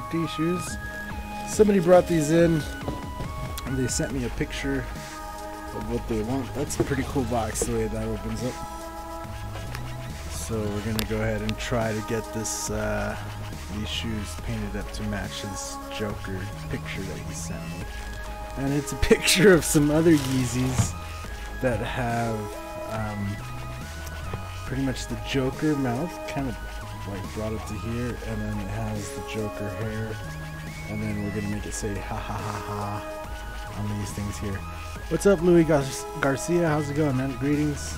350 shoes. Somebody brought these in and they sent me a picture of what they want. That's a pretty cool box the way that opens up. So we're gonna go ahead and try to get this uh, these shoes painted up to match this Joker picture that he sent me. And it's a picture of some other Yeezys that have um, pretty much the Joker mouth, kind of like brought up to here, and then it has the Joker hair, and then we're gonna make it say ha ha ha ha on these things here. What's up, Louis Gar- Garcia? How's it going, man? Greetings.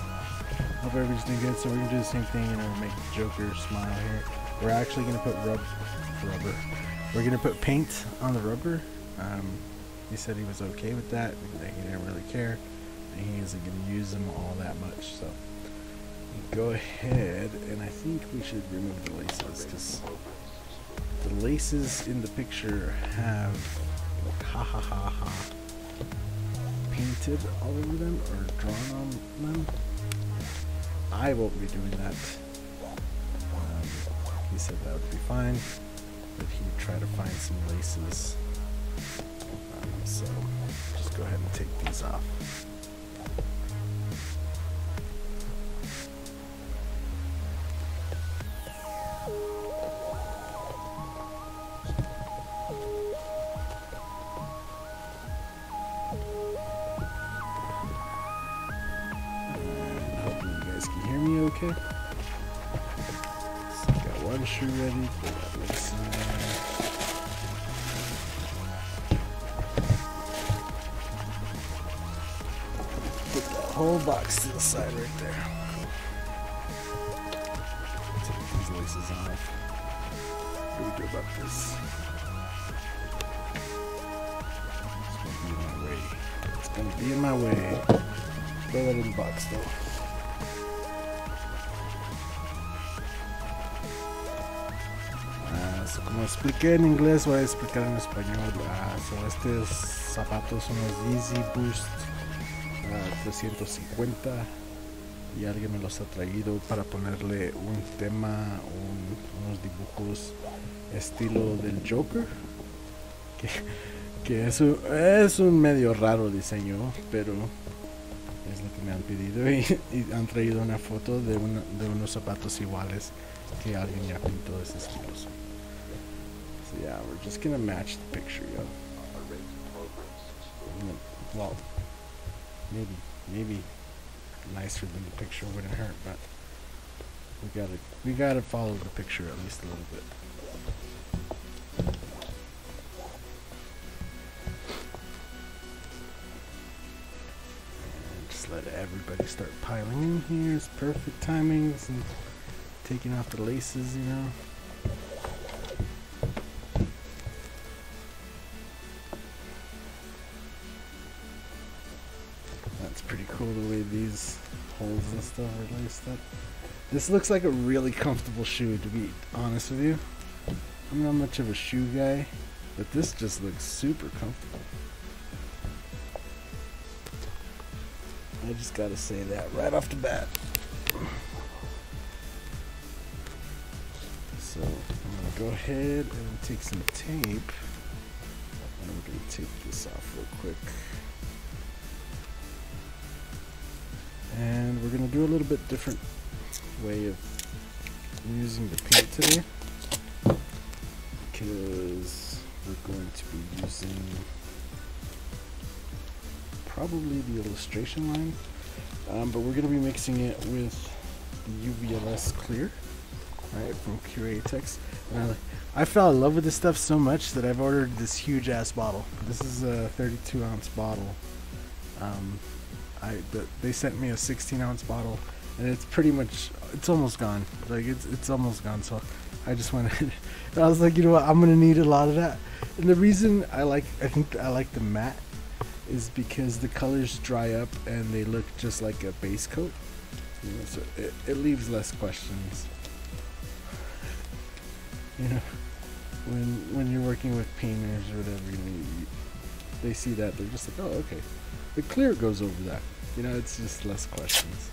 Hope everybody's doing good. So we're gonna do the same thing, and you know, make the Joker smile here. We're actually gonna put rub rubber. We're gonna put paint on the rubber. Um, he said he was okay with that. That he didn't really care, and he isn't gonna use them all that much. So go ahead, and I think we should remove the laces because the laces in the picture have ha ha ha ha painted all over them or drawn on them. I won't be doing that. Um, he said that would be fine, but he'd try to find some laces. Um, so just go ahead and take these off. En inglés, voy a explicar en español. Ah, estos zapatos son los Yeezy Boost ah, 350 y alguien me los ha traído para ponerle un tema, un- unos dibujos estilo del Joker. Que, es, un, medio raro diseño, pero es lo que me han pedido y, han traído una foto de, de unos zapatos iguales que alguien ya pintó ese estilo. Yeah, we're just gonna match the picture, yo. Well, maybe, maybe nicer than the picture wouldn't hurt, but we gotta, we gotta follow the picture at least a little bit. And just let everybody start piling in here. It's perfect timings and taking off the laces, you know. Cool the way these holes and stuff are laced up. This looks like a really comfortable shoe, to be honest with you. I'm not much of a shoe guy, but this just looks super comfortable. I just gotta say that right off the bat. So I'm gonna go ahead and take some tape. And I'm gonna take this off real quick. And we're gonna do a little bit different way of using the paint today. Because we're going to be using probably the illustration line, um, but we're going to be mixing it with the UVLS clear, right, from Createx. And I, I fell in love with this stuff so much that I've ordered this huge ass bottle. This is a 32 ounce bottle. Um, I the, they sent me a 16 ounce bottle, and it's pretty much it's almost gone. Like it's it's almost gone. So I just went. and I was like, you know what, I'm gonna need a lot of that. And the reason I like I think I like the matte is because the colors dry up and they look just like a base coat. You know, so it, it leaves less questions. You know, when when you're working with painters or whatever, you know, you, they see that they're just like, oh, okay. The clear goes over that. You know, it's just less questions.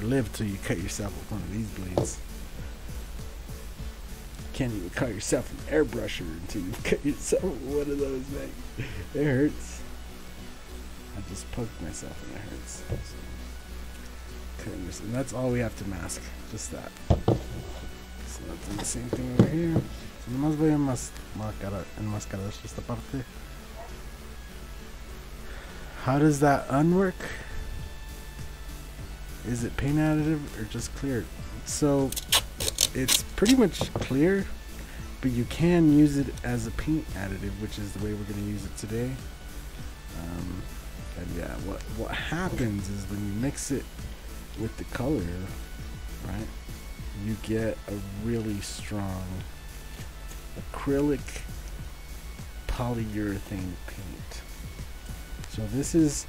Live till you cut yourself with one of these blades. Can't even cut yourself an airbrusher until you cut yourself with one of those, man. It hurts. I just poked myself and it hurts. So, and that's all we have to mask. Just that. So let's the same thing over here. So nomás voy a mas enmascarar esta parte. How does that unwork? Is it paint additive or just clear? So it's pretty much clear, but you can use it as a paint additive, which is the way we're going to use it today. Um, and yeah, what what happens is when you mix it with the color, right, you get a really strong acrylic polyurethane paint. So this is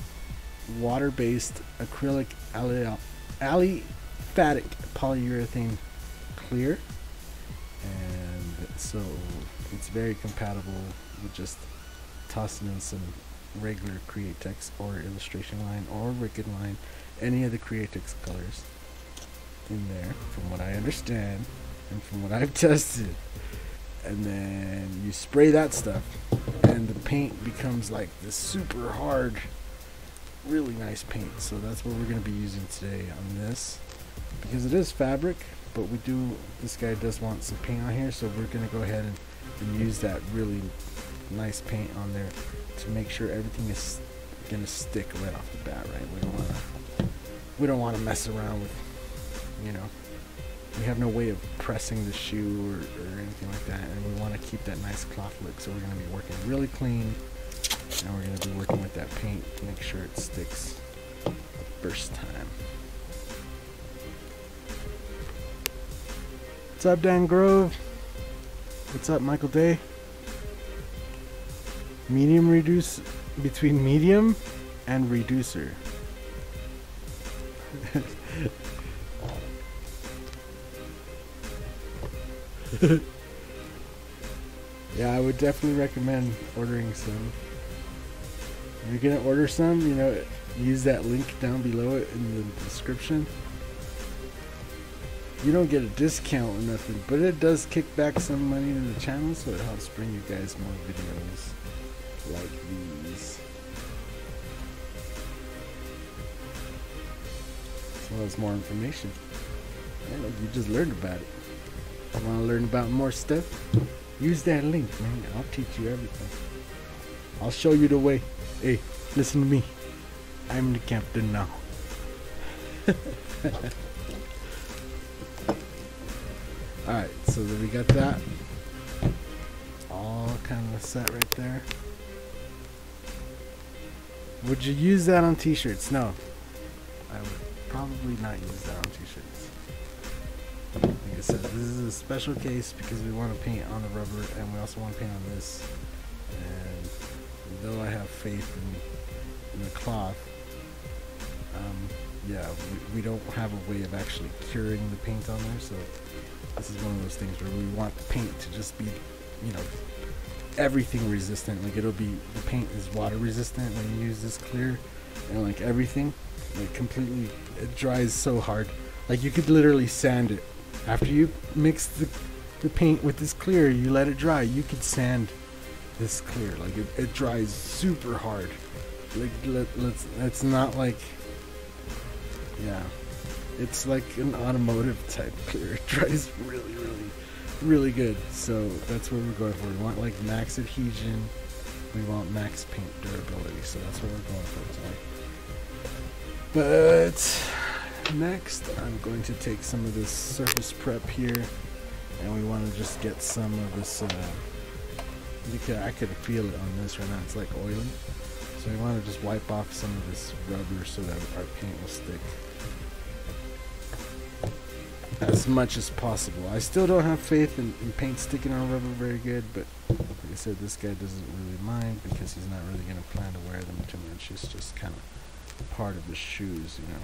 water-based acrylic aliphatic polyurethane clear. And so it's very compatible with just tossing in some regular Createx or illustration line or Wicked line any of the Createx colors in there from what I understand and from what I've tested. And then you spray that stuff and the paint becomes like this super hard really nice paint so that's what we're going to be using today on this. Because it is fabric but we do this guy does want some paint on here so we're going to go ahead and, and use that really nice paint on there to make sure everything is going to stick right off the bat right? We don't want to we don't want to mess around with you know we have no way of pressing the shoe or, or anything like that and we want to keep that nice cloth look so we're going to be working really clean and we're going to be working with that paint to make sure it sticks the first time. What's up Dan Grove? What's up Michael Day? Medium reduce between medium and reducer. Yeah, I would definitely recommend ordering some. If you're gonna order some, you know, use that link down below it in the description. You don't get a discount or nothing, but it does kick back some money to the channel, so it helps bring you guys more videos like these. As well as more information. Yeah, like you just learned about it. Want to learn about more stuff? Use that link, man. I'll teach you everything. I'll show you the way. Hey, listen to me. I'm the captain now. Alright, so then we got that all kind of set right there. Would you use that on t-shirts? No. I would probably not use that on t-shirts. Like I said, this is a special case because we want to paint on the rubber and we also want to paint on this. And though I have faith in, in the cloth, um, yeah, we, we don't have a way of actually curing the paint on there. So this is one of those things where we want the paint to just be, you know, everything resistant. Like it'll be the paint is water resistant when you use this clear, and like everything, like completely, it dries so hard. Like you could literally sand it after you mix the, the paint with this clear, you let it dry. You could sand this clear. Like it, it dries super hard. Like let, let's. It's not like. Yeah, it's like an automotive type clear. It dries really, really, really good. So that's what we're going for. We want like max adhesion. We want max paint durability. So that's what we're going for tonight. But Next, I'm going to take some of this surface prep here, and we want to just get some of this, uh, because I could feel it on this right now, it's like oily. So we want to just wipe off some of this rubber so that our paint will stick as much as possible. I still don't have faith in, in, paint sticking on rubber very good, but like I said, this guy doesn't really mind because he's not really going to plan to wear them too much. It's just kind of part of the shoes, you know.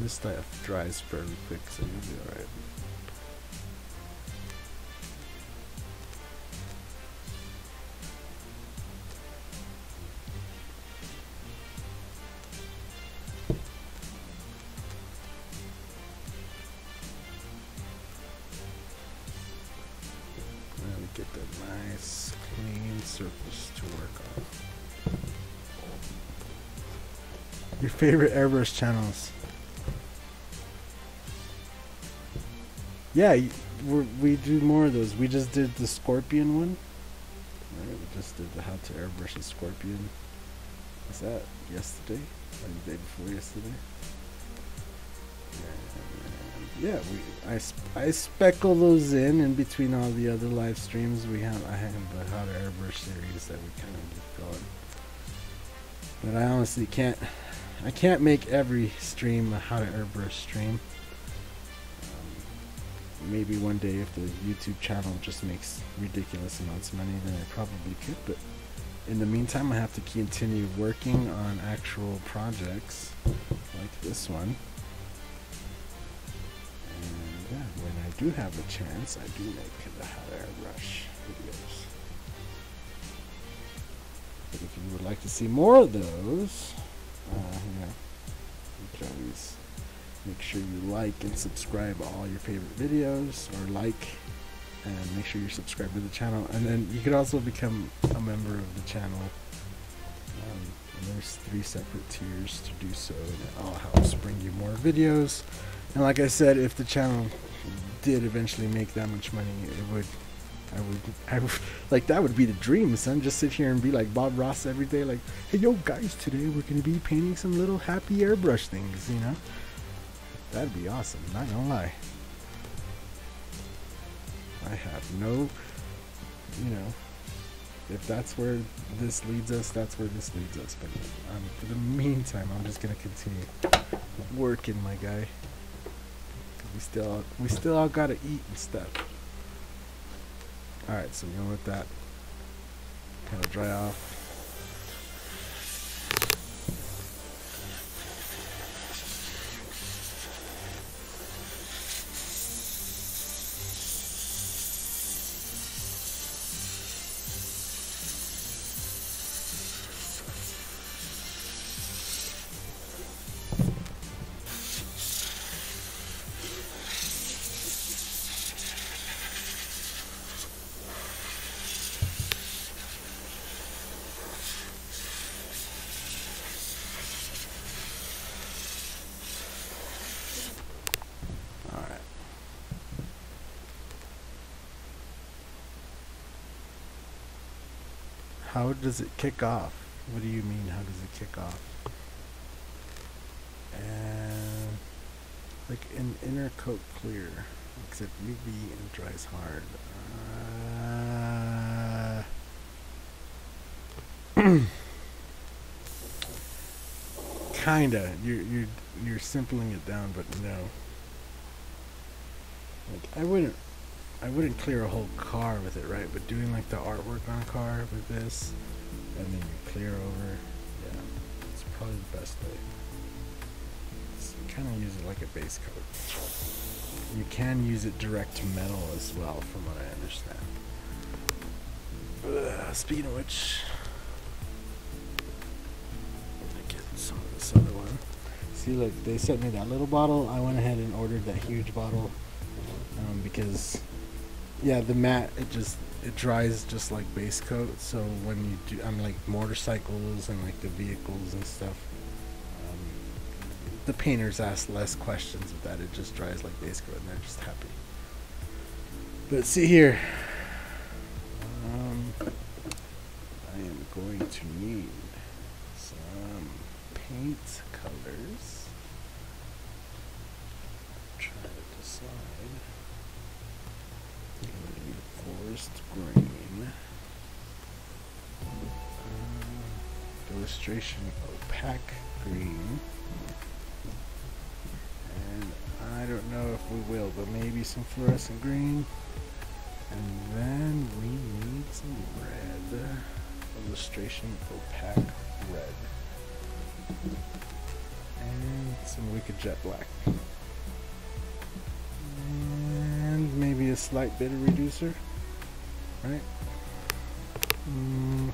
This stuff dries fairly quick, so you'll be alright. favorite Everest channels. Yeah, we do more of those. We just did the scorpion one. We just did the how to airbrush a scorpion. Was that yesterday? Or the day before yesterday? And yeah, we I, I speckle those in in between all the other live streams. We have I have the how to airbrush series that we kind of keep going. But I honestly can't I can't make every stream a how to airbrush stream maybe one day if the YouTube channel just makes ridiculous amounts of money, then I probably could. But in the meantime, I have to continue working on actual projects like this one. And yeah, when I do have a chance, I do make the hot air rush videos. But if you would like to see more of those, Make sure you like and subscribe all your favorite videos, or like and make sure you're subscribed to the channel. And then you could also become a member of the channel. Um, there's three separate tiers to do so, and it all helps bring you more videos. And like I said, if the channel did eventually make that much money, it would, I would, I would, like that would be the dream, son. Just sit here and be like Bob Ross every day, like, hey, yo, guys, today we're gonna be painting some little happy airbrush things, you know. That'd be awesome, not gonna lie. I have no, you know, if that's where this leads us, that's where this leads us. But um, for the meantime, I'm just gonna continue working, my guy. We still, we still all gotta eat and stuff. All right, so we're gonna let that kind of dry off. How does it kick off? What do you mean, how does it kick off? And like an intercoat clear, except UV and dries hard. Uh, kinda. You're you're you're simpling it down, but no. Like I wouldn't I wouldn't clear a whole car with it, right? But doing like the artwork on a car with this, and then you clear over, yeah, it's probably the best way. Kind of use it like a base coat. You can use it direct to metal as well, from what I understand. Ugh, speaking of which, I get some of this other one. See, look, they sent me that little bottle. I went ahead and ordered that huge bottle um, because yeah, the matte it just it dries just like base coat. So when you do, on like motorcycles and like the vehicles and stuff, um, the painters ask less questions of that. It just dries like base coat, and they're just happy. But see here, um, I am going to need some paint colors. Try to decide forest green. Uh, illustration opaque green. And I don't know if we will, but maybe some fluorescent green. And then we need some red. Illustration opaque red. And some wicked jet black. And maybe a slight bit of reducer right? Mm,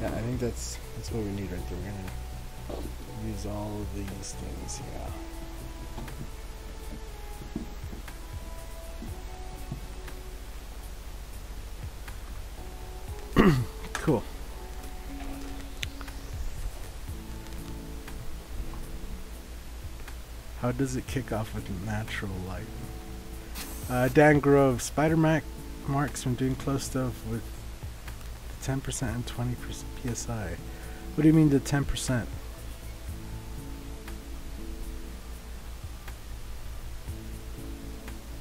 yeah, I think that's that's what we need right there. We're gonna use all of these things, yeah. cool. How does it kick off with natural light? Uh, Dan Grove, Spider Mac marks from doing close stuff with 10% and 20% PSI. What do you mean the 10%?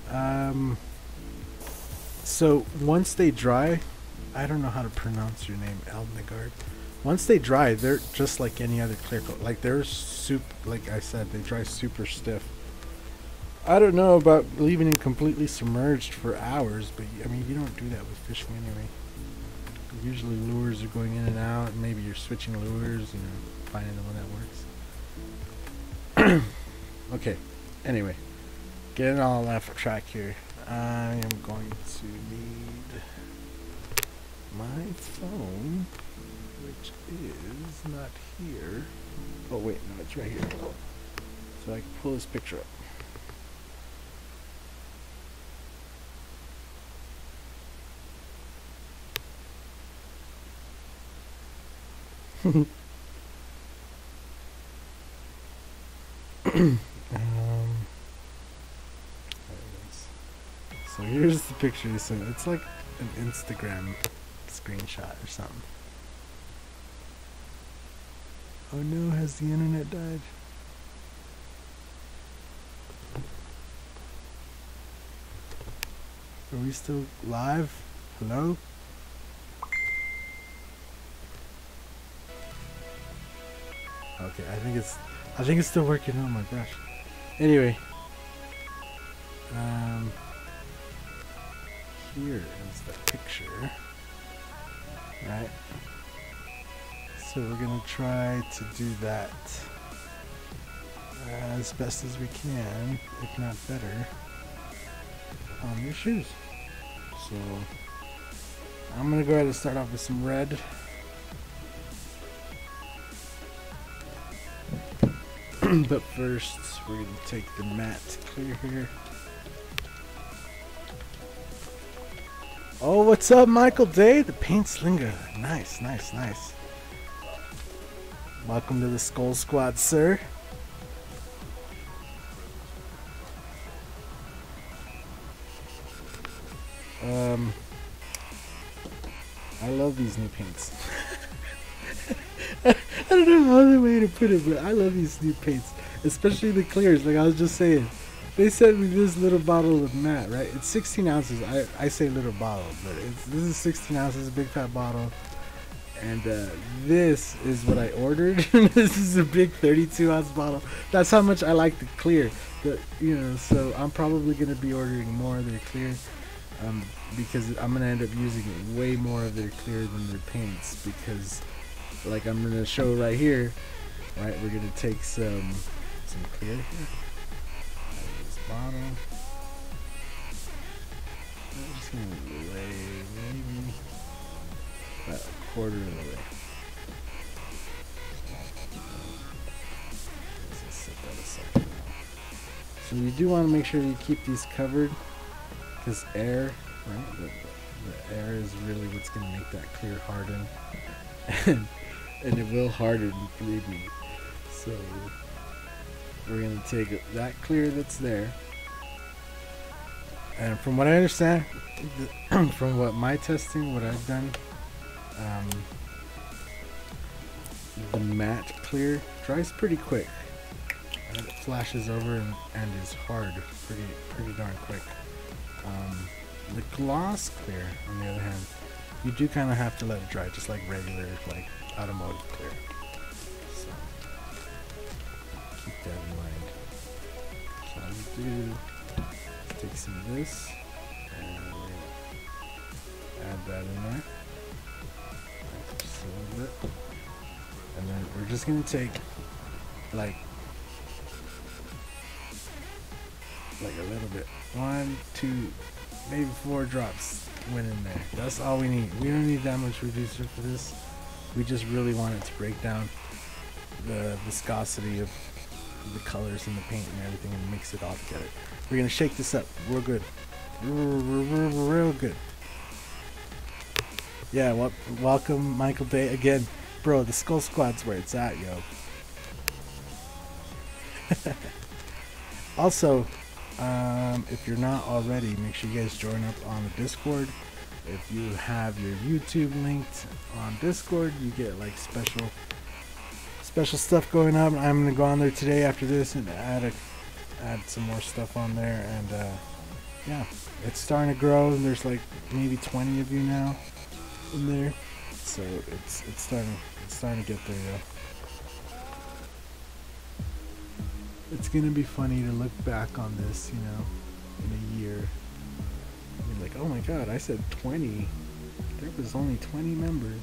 Um, so once they dry, I don't know how to pronounce your name, Eldnegard. Once they dry, they're just like any other clear coat. Like they're soup, like I said, they dry super stiff. I don't know about leaving them completely submerged for hours, but I mean you don't do that with fishing anyway. Usually lures are going in and out, and maybe you're switching lures, you know, finding the one that works. okay, anyway, getting all off track here. I am going to need my phone, which is not here. Oh wait, no, it's right here. So I can pull this picture up. Um, so here's the picture. So it's like an Instagram screenshot or something. Oh no, has the internet died? Are we still live? Hello? Okay, I think it's I think it's still working. Oh my gosh. Anyway. Um here is the picture. Right? So we're gonna try to do that as best as we can, if not better, on your shoes. So I'm gonna go ahead and start off with some red. but first, we're going to take the matte clear here. Oh, what's up, Michael Day? The paint slinger. Nice, nice, nice. Welcome to the Skull Squad, sir. Um, I love these new paints. to put it, but I love these new paints, especially the clears. Like I was just saying, they sent me this little bottle of matte, right? It's 16 ounces. I, I say little bottle, but this is 16 ounces, a big fat bottle. And uh, this is what I ordered. this is a big 32 ounce bottle. That's how much I like the clear. The, you know, so I'm probably gonna be ordering more of their clear. Um, because I'm gonna end up using way more of their clear than their paints because like I'm gonna show right here. Right, we're gonna take some some clear here. This bottle. I'm just gonna lay maybe about a quarter of the way. So you do want to make sure you keep these covered because air, right? The, the, air is really what's going to make that clear harden. and and it will harden, believe me. So we're gonna take that clear that's there, and from what I understand, from what my testing, what I've done, um, the matte clear dries pretty quick. it flashes over and, and, is hard pretty pretty darn quick. Um, the gloss clear, on the other hand, you do kind of have to let it dry, just like regular like automotive clear. That in mind. So I'm do take some of this and add that in there. Just a little bit. And then we're just gonna take like like a little bit. One, two, maybe four drops went in there. That's all we need. We don't need that much reducer for this. We just really want it to break down the viscosity of the colors and the paint and everything and mix it all together. We're gonna shake this up real good. Real, real, real, good. Yeah, well, welcome, Michael Bay. Again, bro, the Skull Squad's where it's at, yo. also, um, if you're not already, make sure you guys join up on the Discord. If you have your YouTube linked on Discord, you get like special special stuff going on. I'm gonna go on there today after this and add a add some more stuff on there and uh, yeah, it's starting to grow. There's like maybe 20 of you now in there, so it's it's starting it's starting to get there. Though. It's gonna be funny to look back on this, you know, in a year. You're like, oh my god, I said 20. There was only 20 members.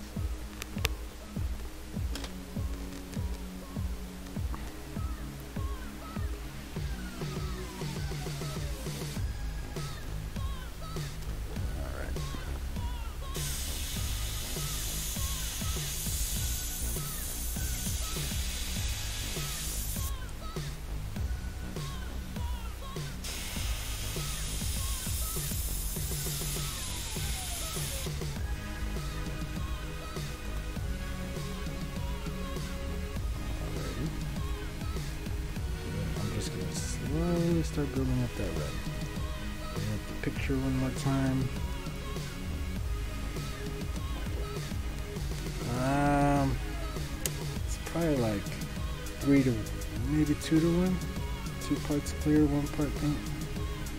Parts clear, one part paint.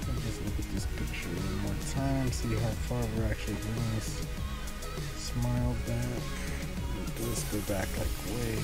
Let me just look at this picture one more time, see how far we're actually doing this. Smile back. Let's go back like way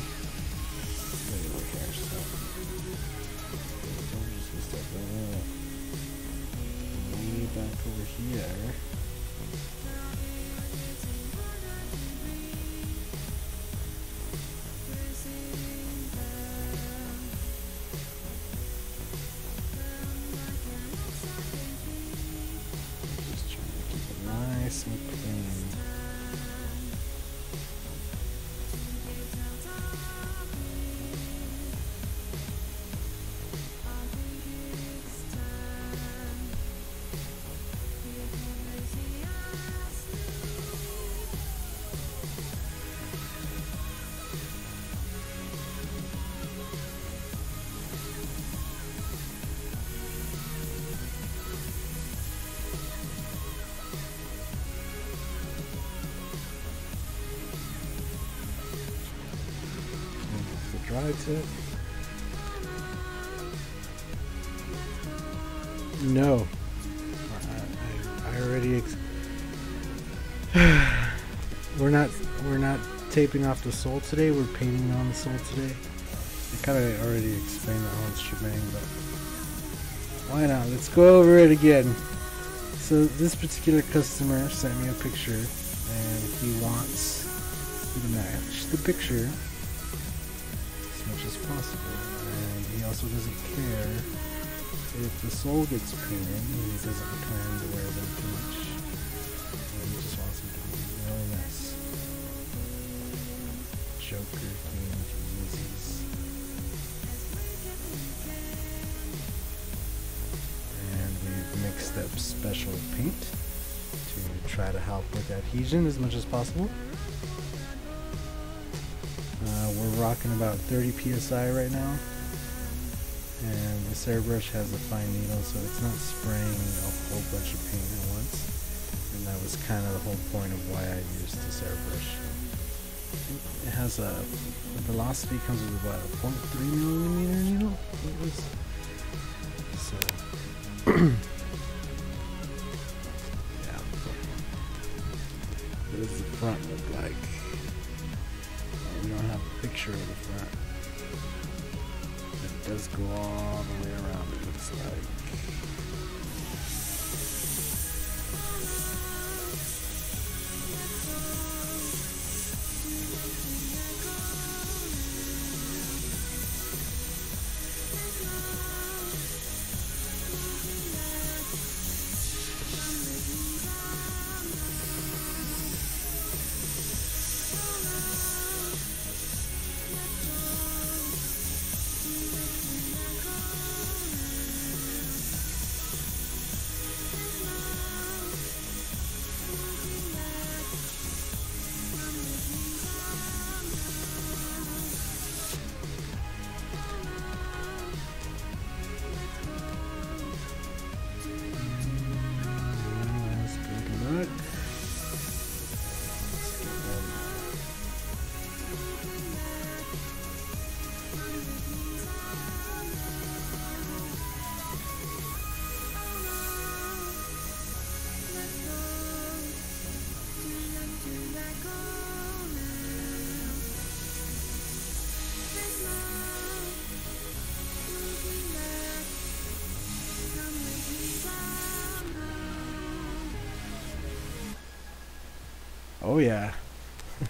dry tip. No. I, I, I already. We're not. We're not taping off the sole today. We're painting on the sole today. I kind of already explained the whole shebang, but why not? Let's go over it again. So this particular customer sent me a picture, and he wants to match the picture possible. And he also doesn't care if the sole gets painted. He doesn't plan to wear them too much. And he just wants to be oh, really nice. Joker themed Yeezys. And we've mixed up special paint to try to help with adhesion as much as possible. Rocking about 30 psi right now. And this airbrush has a fine needle, so it's not spraying a whole bunch of paint at once. And that was kind of the whole point of why I used this airbrush. It has a the velocity comes with about a 0.3 millimeter needle. So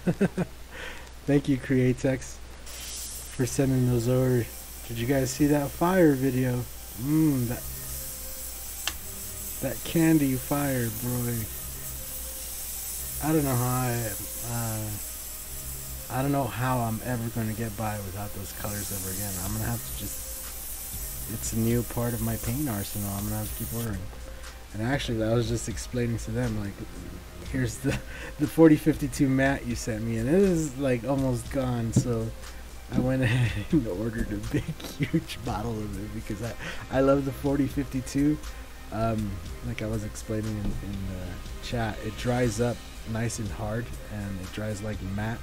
Thank you, Createx, for sending those over. Did you guys see that fire video? Mmm, that that candy fire, bro. I don't know how I, uh, I don't know how I'm ever going to get by without those colors ever again. I'm going to have to just, it's a new part of my paint arsenal. I'm going to have to keep ordering. And actually, I was just explaining to them, like, here's the, the 4052 matte you sent me, and it is, like, almost gone, so I went ahead and ordered a big, huge bottle of it because I, I love the 4052. Um, like I was explaining in, in the chat, it dries up nice and hard, and it dries like matte,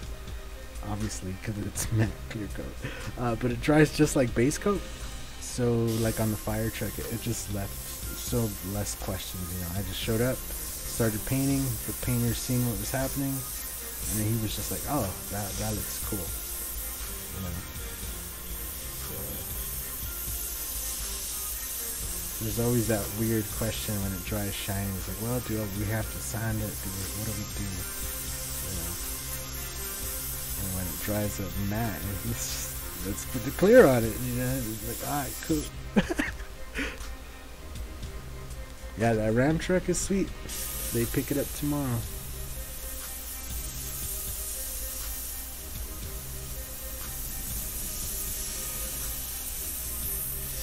obviously, because it's matte clear coat. Uh, but it dries just like base coat, so like on the fire truck, it, it just left so less questions, you know. I just showed up, started painting, the painter seeing what was happening, and he was just like, oh, that, that looks cool, you know. there's always that weird question when it dries shiny. It's like, well, do we have to sand it? Do we, what do we do? You know. And when it dries up matte, it's let's put the clear on it. You know, it's like, all right, cool. yeah, that Ram truck is sweet. They pick it up tomorrow.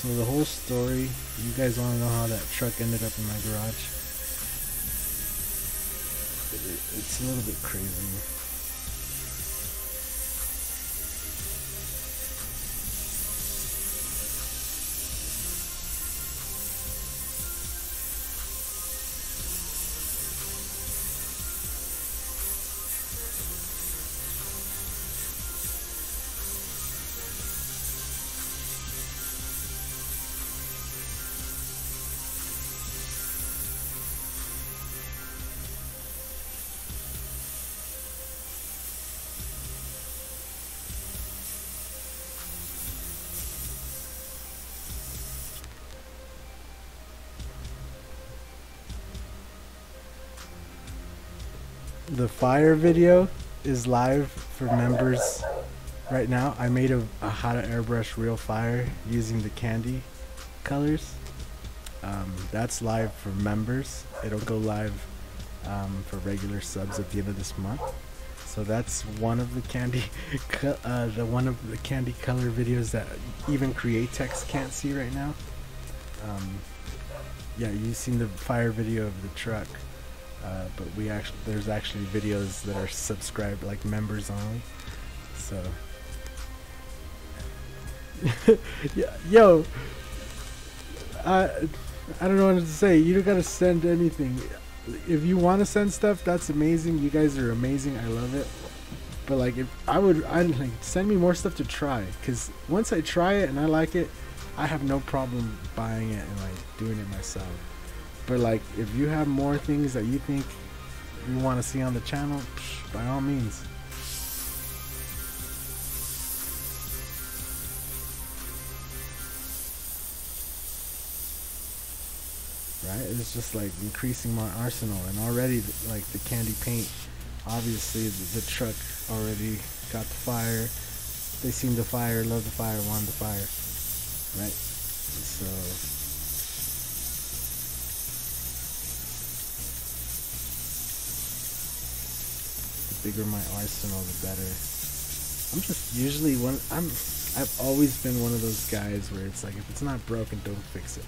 So the whole story, you guys want to know how that truck ended up in my garage? It's a little bit crazy. The fire video is live for members right now. I made a, a airbrush real fire using the candy colors. Um, that's live for members. It'll go live um, for regular subs at the end of this month. So that's one of the candy, uh, the one of the candy color videos that even Createx can't see right now. Um, yeah, you've seen the fire video of the truck. Uh, but we actually there's actually videos that are subscribed like members only. So yeah, yo, I I don't know what to say. You don't gotta send anything. If you want to send stuff, that's amazing. You guys are amazing. I love it. But like, if I would, I like send me more stuff to try. Cause once I try it and I like it, I have no problem buying it and like doing it myself. But like, if you have more things that you think you want to see on the channel, psh, by all means. Right? It's just like increasing my arsenal, and already like the candy paint. Obviously, the, the truck already got the fire. They seen the fire, love the fire, want the fire. Right? So bigger my arsenal, the better. I'm just usually one. I'm. I've always been one of those guys where it's like, if it's not broken, don't fix it.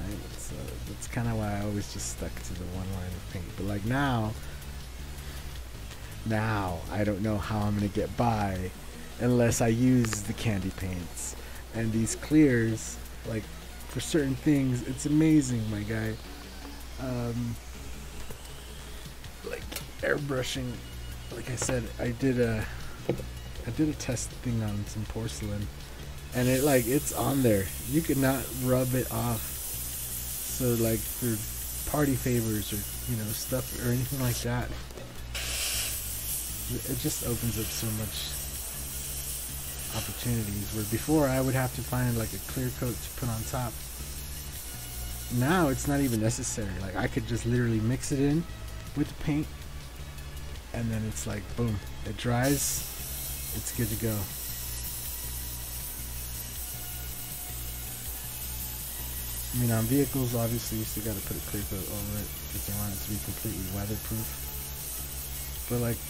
Right. So that's kind of why I always just stuck to the one line of paint. But like now, now I don't know how I'm gonna get by unless I use the candy paints and these clears. Like for certain things, it's amazing, my guy. Um, like airbrushing like I said, I did a I did a test thing on some porcelain, and it like it's on there. You could not rub it off. So like for party favors or you know stuff or anything like that, it just opens up so much opportunities. Where before I would have to find like a clear coat to put on top. Now it's not even necessary. Like I could just literally mix it in with the paint and then it's like boom, it dries, it's good to go. I mean, on vehicles, obviously, you still got to put a clear coat over it if you want it to be completely weatherproof. But like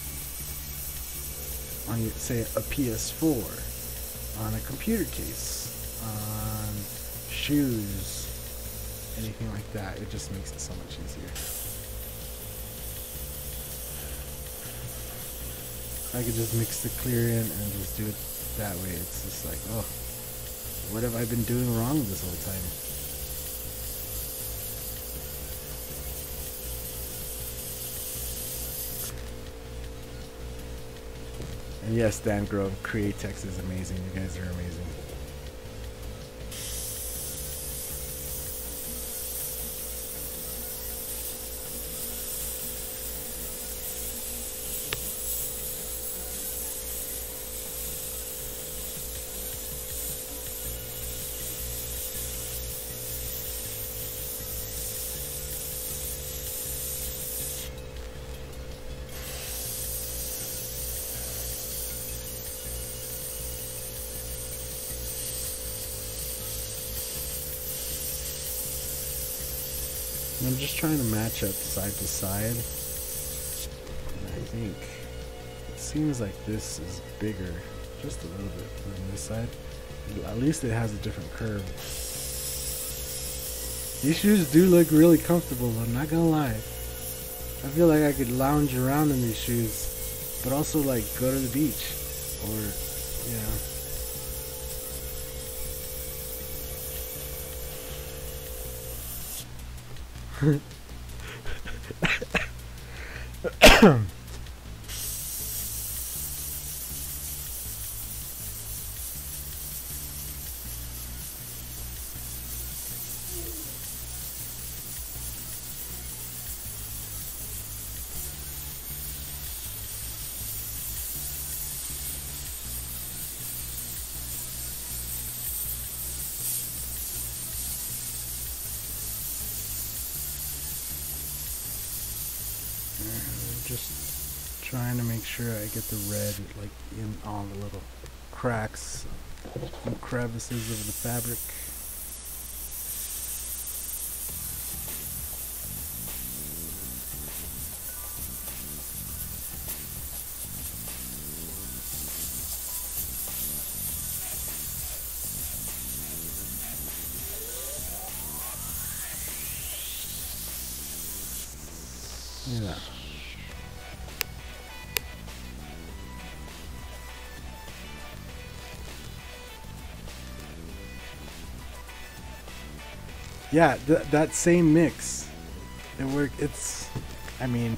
on, say, a PS4, on a computer case, on shoes, anything like that, it just makes it so much easier. I could just mix the clear in and just do it that way. It's just like, oh, what have I been doing wrong this whole time? And yes, Dan Grove, Createx is amazing. You guys are amazing. I'm just trying to match up side to side. And I think it seems like this is bigger, just a little bit than this side. At least it has a different curve. These shoes do look really comfortable, I'm not gonna lie. I feel like I could lounge around in these shoes, but also like go to the beach or, you know. Just sure I get the red like in all the little cracks and crevices of the fabric. Yeah, th that same mix. It worked. It's, I mean,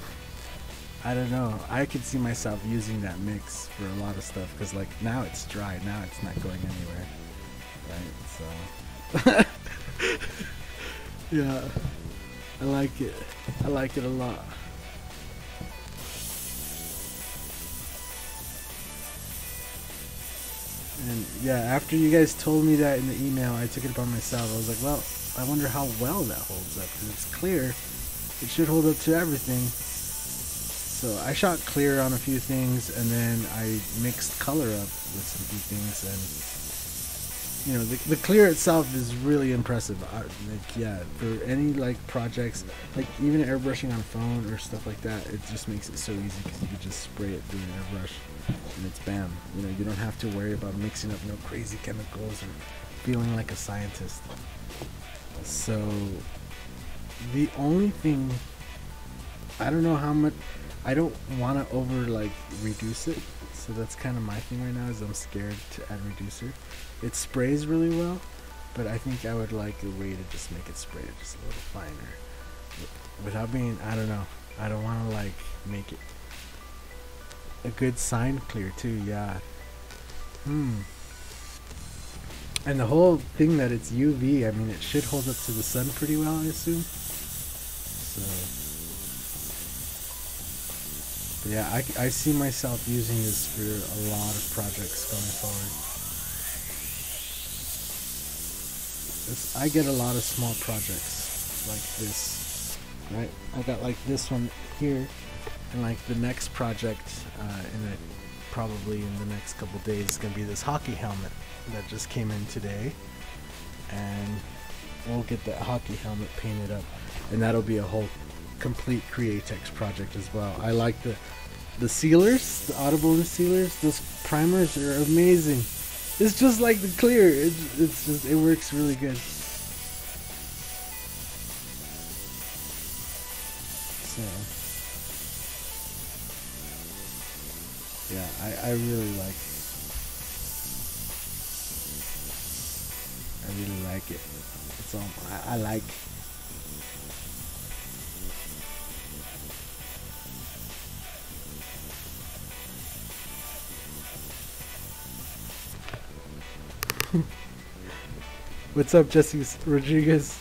I don't know. I could see myself using that mix for a lot of stuff because, like, now it's dry. Now it's not going anywhere. Right? So, yeah, I like it. I like it a lot. And yeah, after you guys told me that in the email, I took it upon myself. I was like, well, I wonder how well that holds up because it's clear. It should hold up to everything. So I shot clear on a few things and then I mixed color up with some few things and you know the, the clear itself is really impressive. I, like yeah, for any like projects, like even airbrushing on a phone or stuff like that, it just makes it so easy because you can just spray it through an airbrush and it's bam. You know you don't have to worry about mixing up no crazy chemicals or feeling like a scientist. So the only thing I don't know how much I don't want to over like reduce it. So that's kind of my thing right now is I'm scared to add reducer. It sprays really well, but I think I would like a way to just make it spray just a little finer. Without being I don't know. I don't want to like make it a good sign clear too. Yeah. Hmm. And the whole thing that it's UV, I mean, it should hold up to the sun pretty well, I assume. So, yeah, I, I see myself using this for a lot of projects going forward. I get a lot of small projects like this, right? I got like this one here. and like the next project uh, in it, probably in the next couple days, is gonna be this hockey helmet that just came in today, and we'll get that hockey helmet painted up, and that'll be a whole complete Createx project as well. I like the the sealers, the Auto-Air sealers. Those primers are amazing. It's just like the clear. It, it's just it works really good. I, I really like it. I really like it. It's I, I like What's up, Jesse Rodriguez?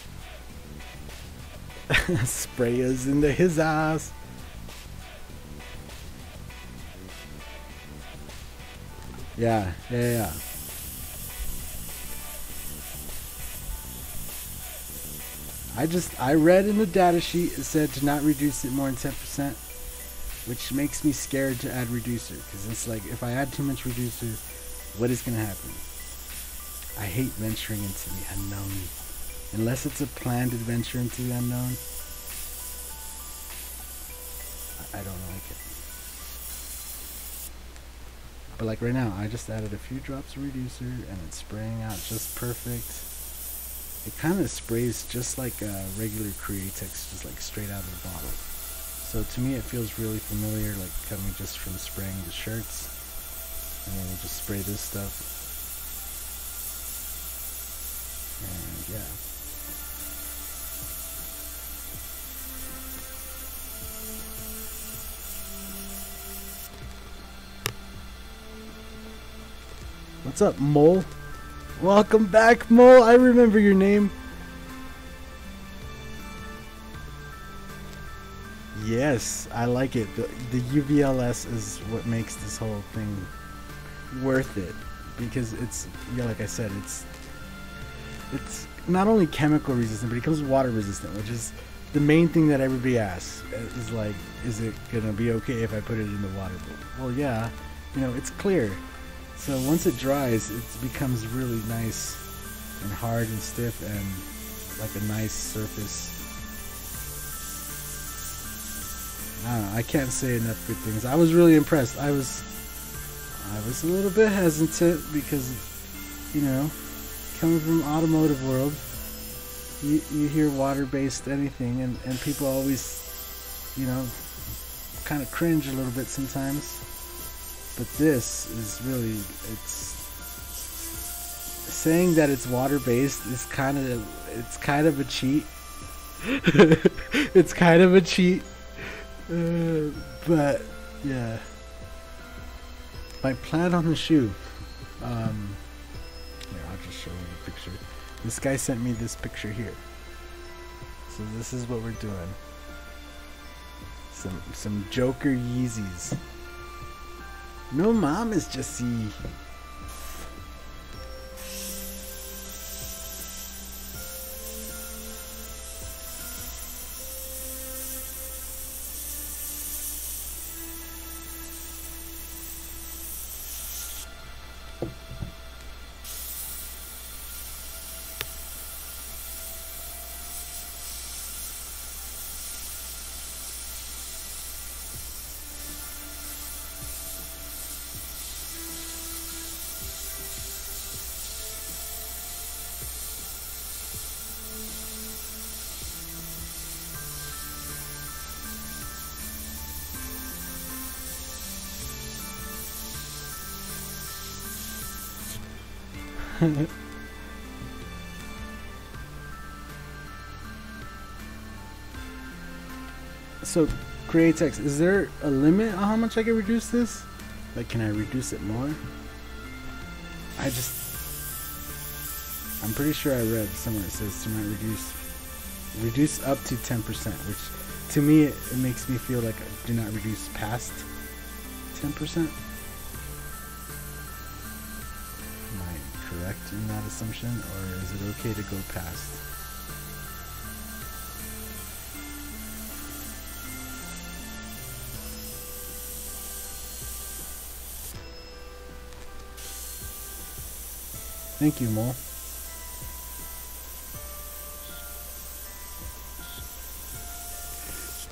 Sprayers into his ass. Yeah, yeah, yeah. I just, I read in the data sheet it said to not reduce it more than 10%, which makes me scared to add reducer. Because it's like, if I add too much reducer, what is going to happen? I hate venturing into the unknown. Unless it's a planned adventure into the unknown, I don't like it. But like right now, I just added a few drops of reducer and it's spraying out just perfect. It kind of sprays just like a regular Createx, just like straight out of the bottle. So to me it feels really familiar, like coming just from spraying the shirts. And then just spray this stuff and yeah. What's up, Mole? Welcome back, Mole. I remember your name. Yes, I like it. The, the UVLS is what makes this whole thing worth it because it's yeah, like I said, it's it's not only chemical resistant, but it becomes water resistant, which is the main thing that everybody asks. Uh, is like, is it gonna be okay if I put it in the water? Well, yeah, you know, it's clear. So once it dries, it becomes really nice and hard and stiff and like a nice surface. I don't know, I can't say enough good things. I was really impressed. I was I was a little bit hesitant because you know, coming from automotive world, you, you hear water-based anything, and, and people always, you know, kind of cringe a little bit sometimes. But this is really, it's saying that it's water-based is kind of, it's kind of a cheat. it's kind of a cheat. Uh, but yeah, my plan on the shoe. Um, yeah, I'll just show you the picture. This guy sent me this picture here. So this is what we're doing. Some some Joker Yeezys. No mom is just create so, Createx, is there a limit on how much I can reduce this? Like, can I reduce it more? I just... I'm pretty sure I read somewhere it says to not reduce... Reduce up to 10%, which to me, it, it makes me feel like I do not reduce past 10%. in that assumption, or is it okay to go past? Thank you, Mole.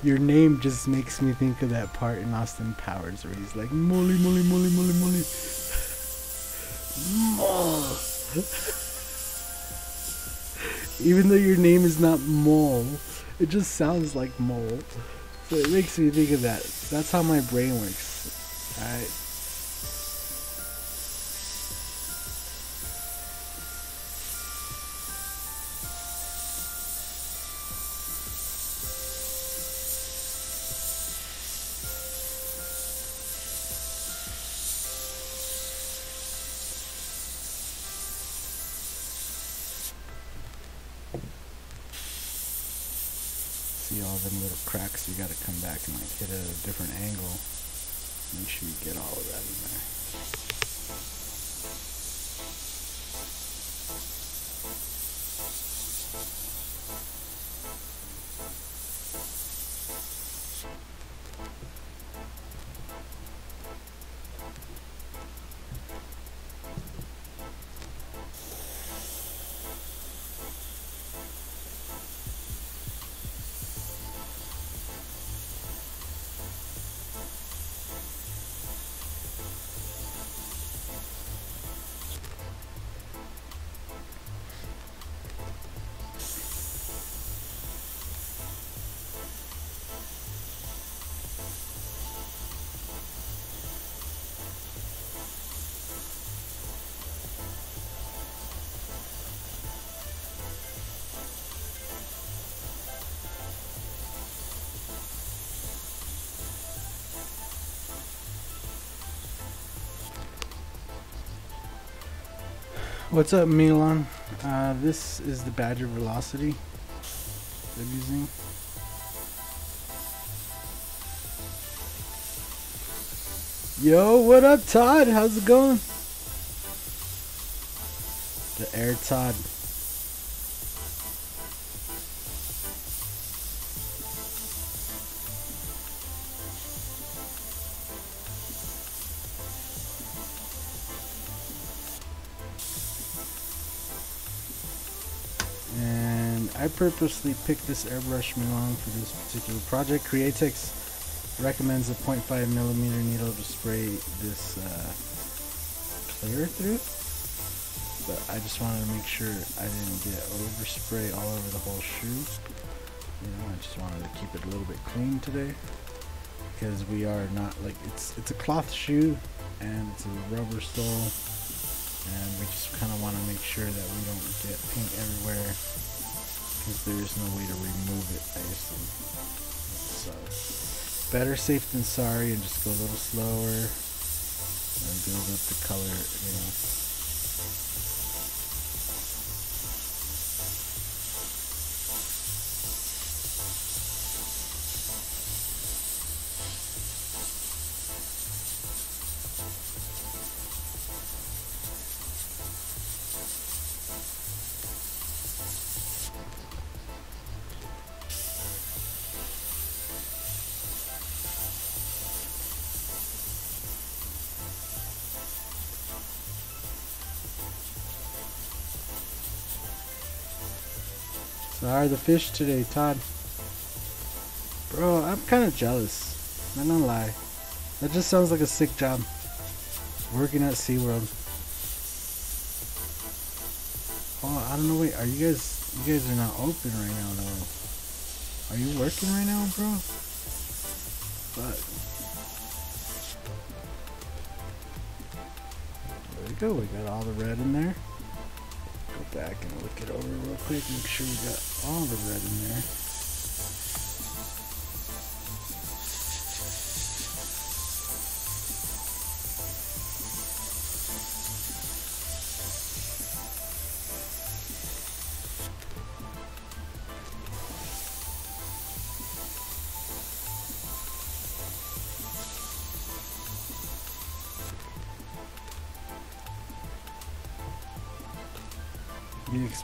Your name just makes me think of that part in Austin Powers where he's like, Molly, Molly, Molly, Molly, Molly. Mole. Even though your name is not Mole, it just sounds like Mole. So it makes me think of that. That's how my brain works. Alright. See all them little cracks you gotta come back and like hit a different angle. Make sure you get all of that in there What's up, Milan? Uh, this is the Badger Velocity I'm using. Yo, what up, Todd? How's it going? The Air Todd. Purposely picked this airbrush Milan for this particular project. Createx recommends a 0.5 millimeter needle to spray this uh, clear through, but I just wanted to make sure I didn't get overspray all over the whole shoe. You know, I just wanted to keep it a little bit clean today because we are not like it's it's a cloth shoe and it's a rubber sole and we just kind of want to make sure that we don't get paint everywhere because there is no way to remove it I assume. So better safe than sorry and just go a little slower and build up the color you know the fish today, Todd? Bro, I'm kind of jealous. I'm not gonna lie. That just sounds like a sick job. Working at SeaWorld. Oh, I don't know. Wait, are you guys? You guys are not open right now, though. Are you working right now, bro? But there we go. We got all the red in there. Go back and look it over real quick. Make sure we got all the red in there.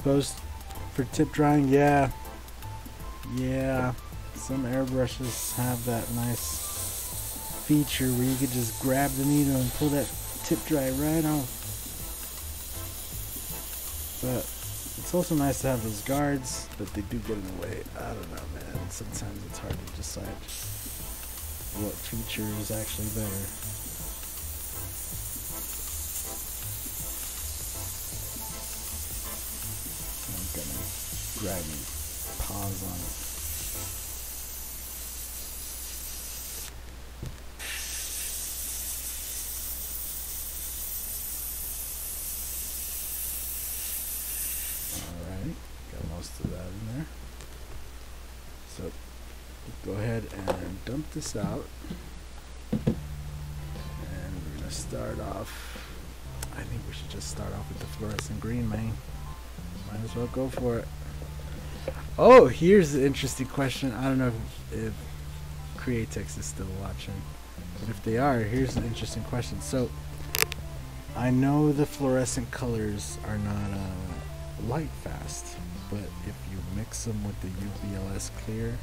Be exposed for tip drying, yeah. Yeah. Some airbrushes have that nice feature where you could just grab the needle and pull that tip dry right off. But it's also nice to have those guards, but they do get in the way. I don't know, man. Sometimes it's hard to decide what feature is actually better. Grab and pause on it. Alright, got most of that in there. So go ahead and dump this out. And we're gonna start off. I think we should just start off with the fluorescent green, man. Might as well go for it. Oh, here's an interesting question. I don't know if, if Createx is still watching, but if they are, here's an interesting question. So, I know the fluorescent colors are not uh, light fast, but if you mix them with the UVLS clear,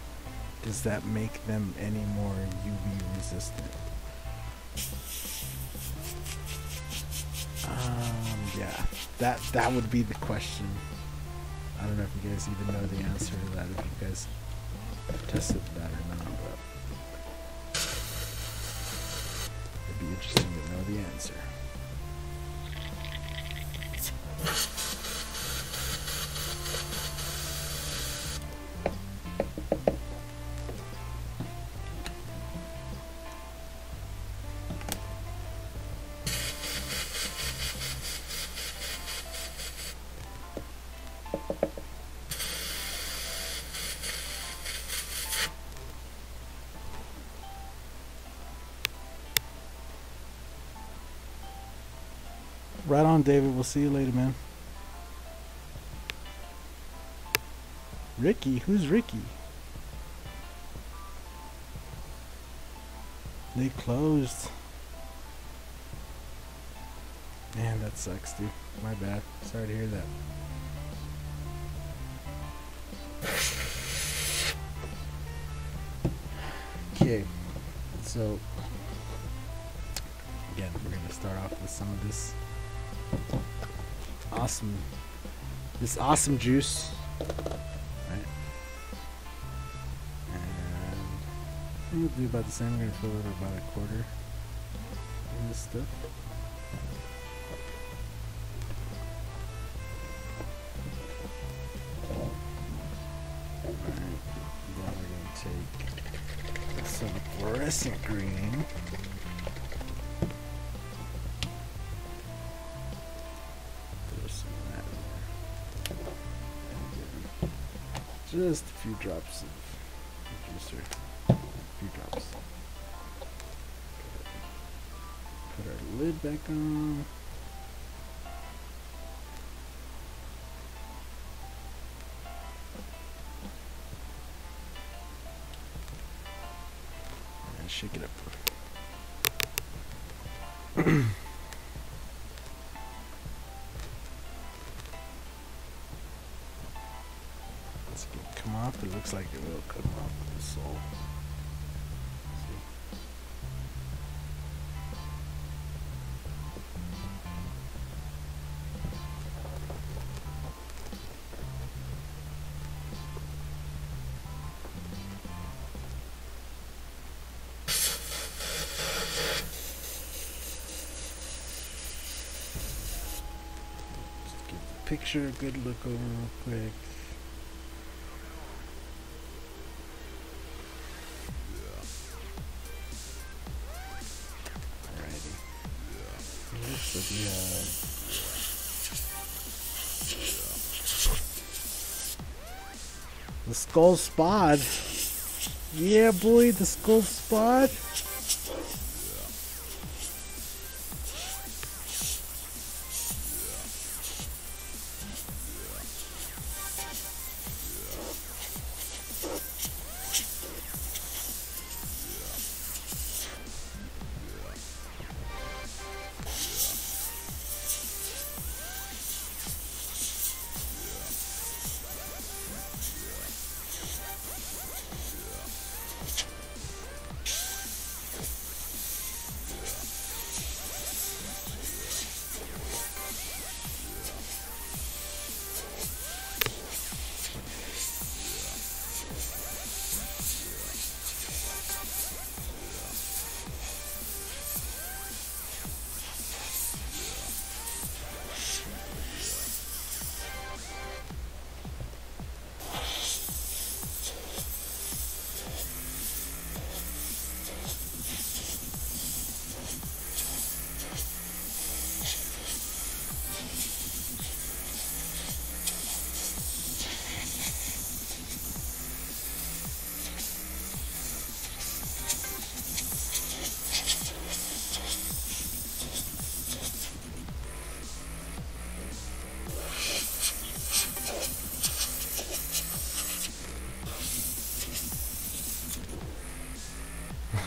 does that make them any more UV resistant? Um, yeah, that that would be the question. I don't know if you guys even know the answer to that, if you guys tested that or not, but it'd be interesting to know the answer. Right on, David. We'll see you later, man. Ricky? Who's Ricky? They closed. Man, that sucks, dude. My bad. Sorry to hear that. Okay, so again, we're gonna start off with some of this awesome, this awesome juice, right? And we'll do about the same. We're gonna fill it about a quarter of this stuff. Just a few drops of juicer. A few drops. Put our lid back on. And shake it up. looks like it will come off the the picture a good look over real quick. Skull spot. Yeah, boy, the skull spot.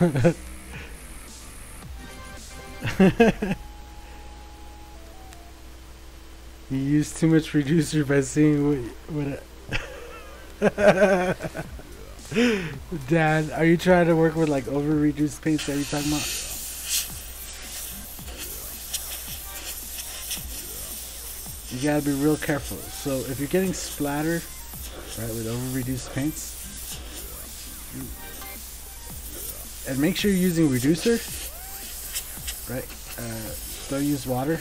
you use too much reducer by seeing what what. Dad, are you trying to work with like over reduced paints that you talking about? You gotta be real careful. So if you're getting splattered, right, with over reduced paints, and make sure you're using reducer, right? Uh, don't use water.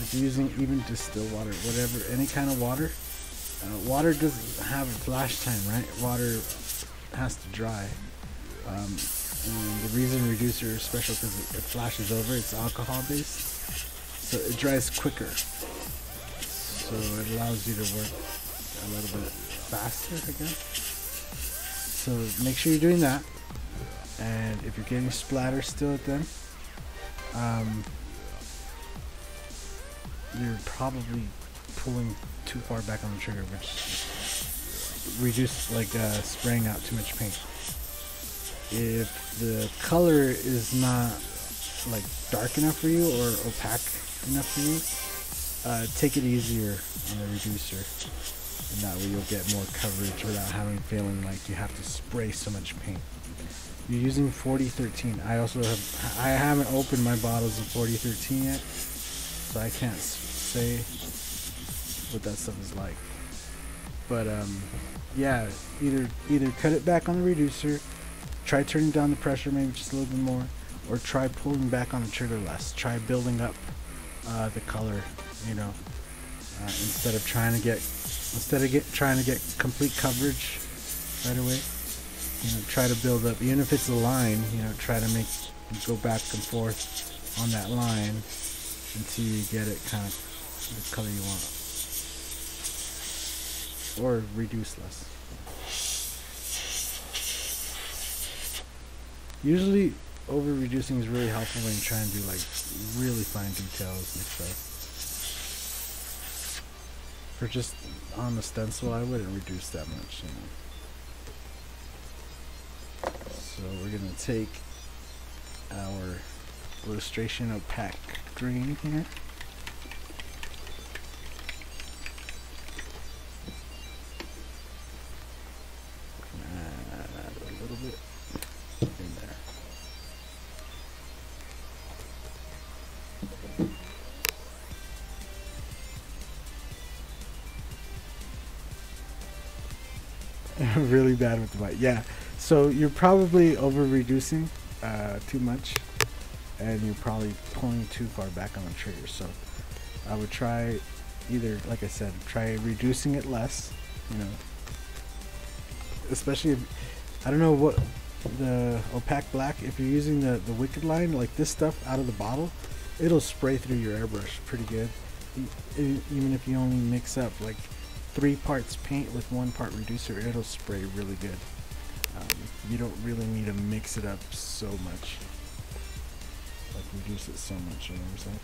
If you're using even distilled water, whatever, any kind of water, uh, water doesn't have a flash time, right? Water has to dry. Um, and the reason reducer is special because it, it flashes over. It's alcohol based, so it dries quicker. So it allows you to work a little bit faster, I guess. So make sure you're doing that. And if you're getting splatter still at them, um, you're probably pulling too far back on the trigger, which reduce like uh, spraying out too much paint. If the color is not like dark enough for you or opaque enough for you, uh, take it easier on the reducer, and that way you'll get more coverage without having feeling like you have to spray so much paint. You're using 4013. I also have I haven't opened my bottles of 4013 yet, so I can't say what that stuff is like. But um, yeah, either either cut it back on the reducer, try turning down the pressure maybe just a little bit more, or try pulling back on the trigger less. Try building up uh, the color, you know, uh, instead of trying to get instead of get trying to get complete coverage right away. You know, try to build up, even if it's a line. You know, try to make go back and forth on that line until you get it kind of the color you want or reduce less. Usually, over reducing is really helpful when you're trying to do like really fine details and stuff. For just on the stencil, I wouldn't reduce that much. You know. So we're gonna take our illustration opaque green here. really bad with the bite. Yeah. So you're probably over reducing uh, too much, and you're probably pulling too far back on the trigger. So I would try either, like I said, try reducing it less. You know, especially if I don't know what the opaque black. If you're using the the wicked line, like this stuff out of the bottle, it'll spray through your airbrush pretty good. Even if you only mix up like three parts paint with one part reducer, it'll spray really good. You don't really need to mix it up so much. Like reduce it so much, you know what I'm saying?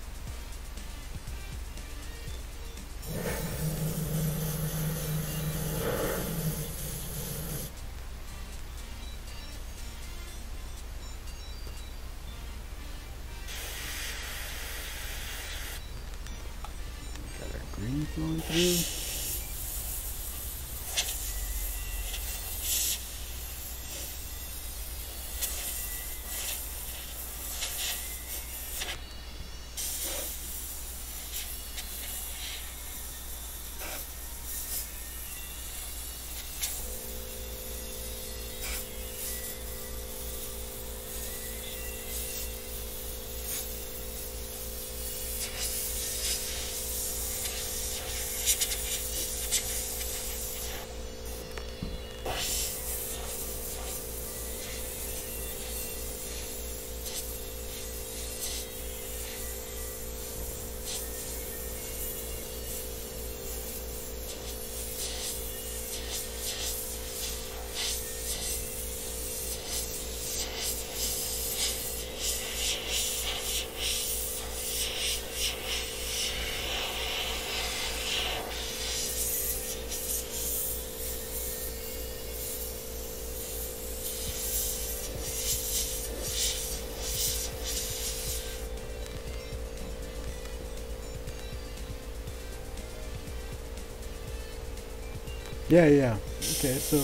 Yeah, yeah. Okay, so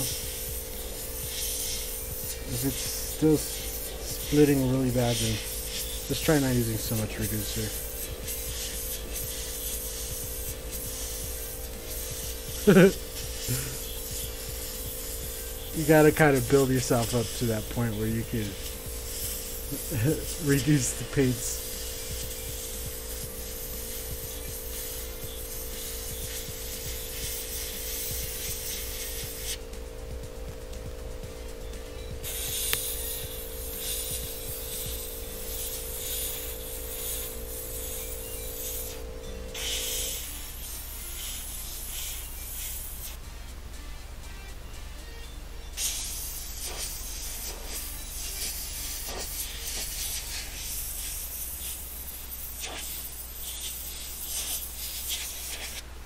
if it's still splitting really bad, then just try not using so much reducer. you gotta kind of build yourself up to that point where you can reduce the paints.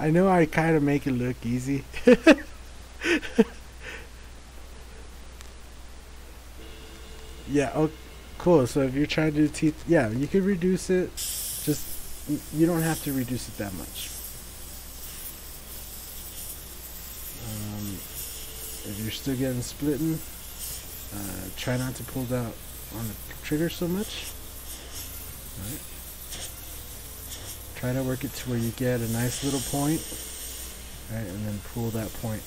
I know I kind of make it look easy. yeah, oh, cool. So if you're trying to teeth, yeah, you could reduce it. Just, you don't have to reduce it that much. Um, if you're still getting splitting, uh, try not to pull out on the trigger so much. Alright. Try to work it to where you get a nice little point, right, and then pull that point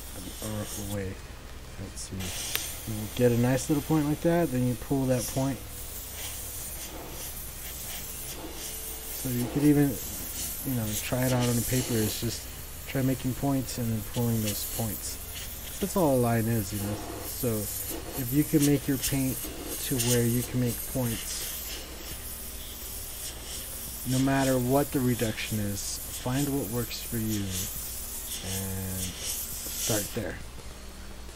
away. Let's see. You get a nice little point like that, then you pull that point. So you could even, you know, try it out on the paper. It's just try making points and then pulling those points. That's all a line is, you know. So if you can make your paint to where you can make points no matter what the reduction is, find what works for you and start there.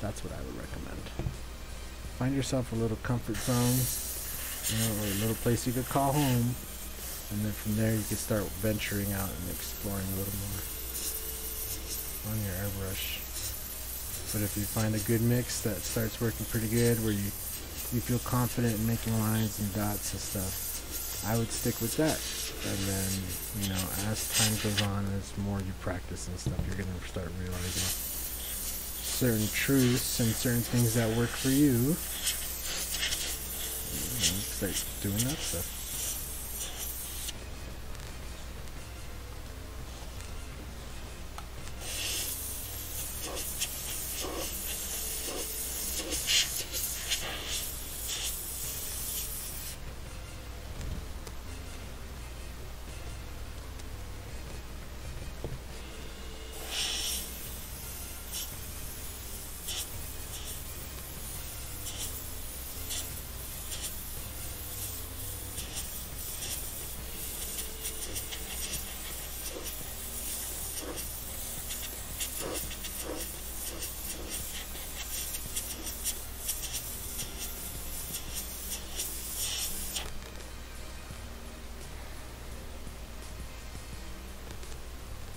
That's what I would recommend. Find yourself a little comfort zone, you know, or a little place you could call home, and then from there you can start venturing out and exploring a little more on your airbrush. But if you find a good mix that starts working pretty good, where you you feel confident in making lines and dots and stuff, I would stick with that. And then, you know, as time goes on, as more you practice and stuff, you're gonna start realizing certain truths and certain things that work for you. you know, start doing that stuff.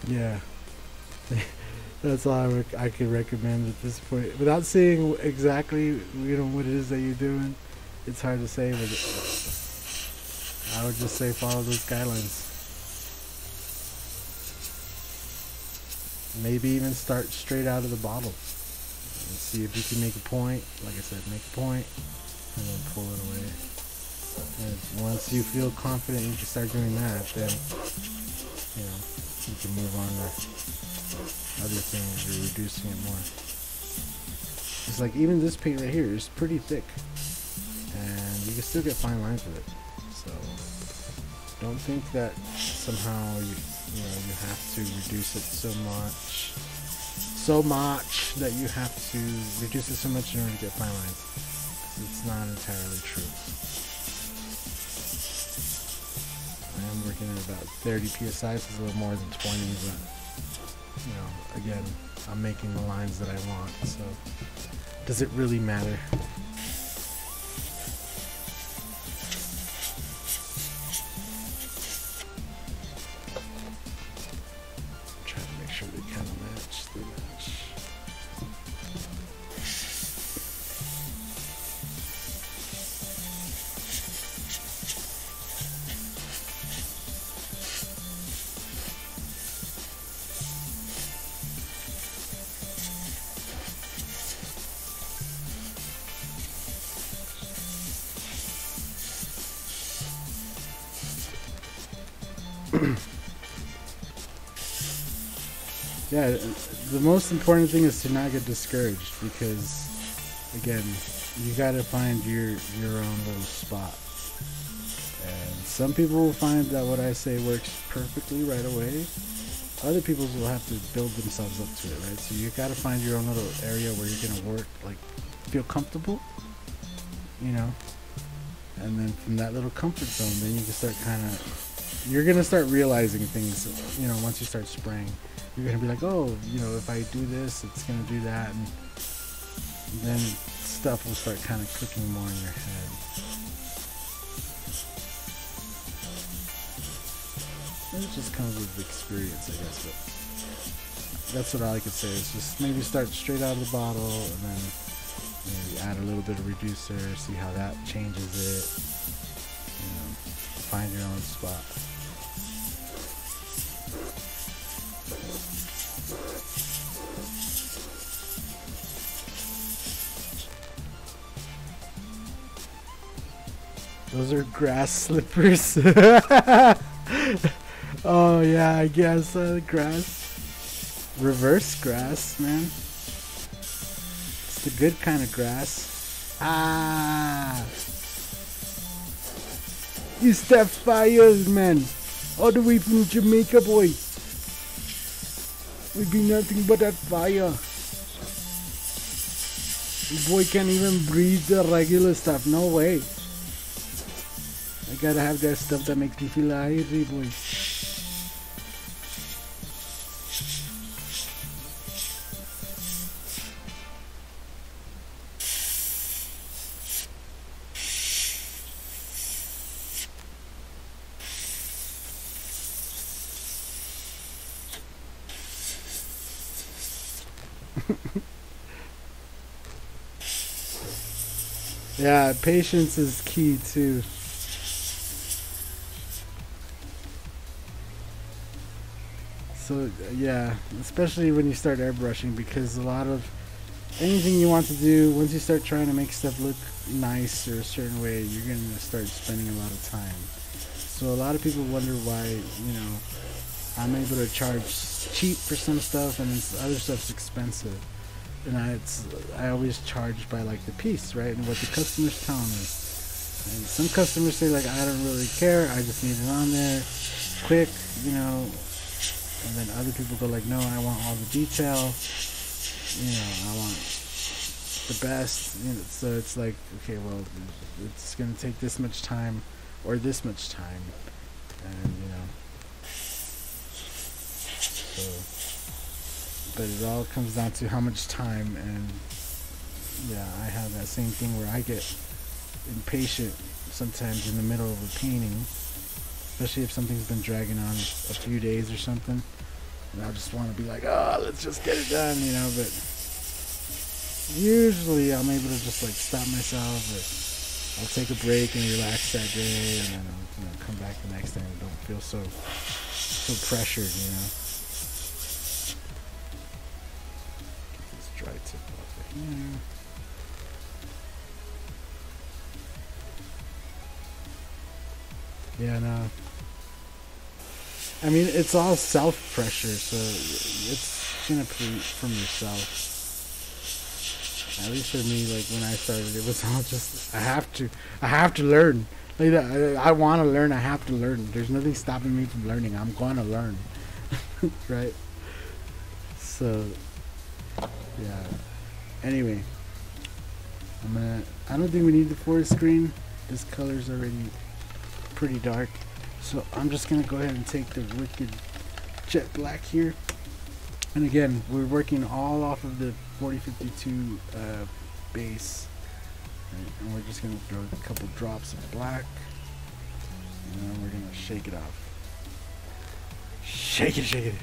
Yeah. That's all I, rec- I could recommend at this point. Without seeing exactly, you know, what it is that you're doing, it's hard to say, but I would just say follow those guidelines. Maybe even start straight out of the bottle and see if you can make a point. Like I said, make a point and then pull it away. And once you feel confident you can start doing that, then you can move on to other things. You're reducing it more. It's like even this paint right here is pretty thick, and you can still get fine lines with it. So don't think that somehow you you know you have to reduce it so much, so much that you have to reduce it so much in order to get fine lines. It's not entirely true. Working at about 30 psi, so it's a little more than 20, but you know, again, I'm making the lines that I want, so does it really matter? Important thing is to not get discouraged because, again, you got to find your your own little spot. And some people will find that what I say works perfectly right away. Other people will have to build themselves up to it, right? So you got to find your own little area where you're gonna work, like feel comfortable, you know. And then from that little comfort zone, then you can start kind of, you're gonna start realizing things, you know, once you start spraying you're gonna be like, oh, you know, if I do this, it's gonna do that, and then stuff will start kind of clicking more in your head. it just comes with experience, I guess. But that's what all I could say is just maybe start straight out of the bottle, and then maybe add a little bit of reducer, see how that changes it. You know, find your own spot. Those are grass slippers. oh yeah, I guess uh, grass. Reverse grass, man. It's the good kind of grass. Ah. You step fires, man. All the way from Jamaica, boy. We be nothing but that fire. Boy can't even breathe the regular stuff. No way. Gotta have that stuff that makes me feel irie, boy. yeah, patience is key too. So yeah, especially when you start airbrushing because a lot of anything you want to do, once you start trying to make stuff look nice or a certain way, you're gonna start spending a lot of time. So a lot of people wonder why, you know, I'm able to charge cheap for some stuff and other stuff's expensive. And I, it's, I always charge by like the piece, right? And what the customer's telling me. And some customers say like, I don't really care, I just need it on there, quick, you know, and then other people go like, no, I want all the detail. You know, I want the best. You know, so it's like, okay, well, it's gonna take this much time or this much time, and you know. So, but it all comes down to how much time, and yeah, I have that same thing where I get impatient sometimes in the middle of a painting especially if something's been dragging on a few days or something. And I just want to be like, oh, let's just get it done, you know. But usually I'm able to just like stop myself, or I'll take a break and relax that day, and then I'll you know, come back the next day and don't feel so so pressured, you know. Get this dry tip off of here. Yeah, no. I mean, it's all self pressure, so it's gonna be from yourself. At least for me, like when I started, it was all just I have to, I have to learn. Like I, I want to learn. I have to learn. There's nothing stopping me from learning. I'm going to learn, right? So, yeah. Anyway, I'm gonna. I don't think we need the fluorescent green. This color's already pretty dark. So I'm just going to go ahead and take the Wicked Jet Black here. And again, we're working all off of the 4052 uh, base. Right? And we're just going to throw a couple drops of black. And then we're going to shake it off. Shake it, shake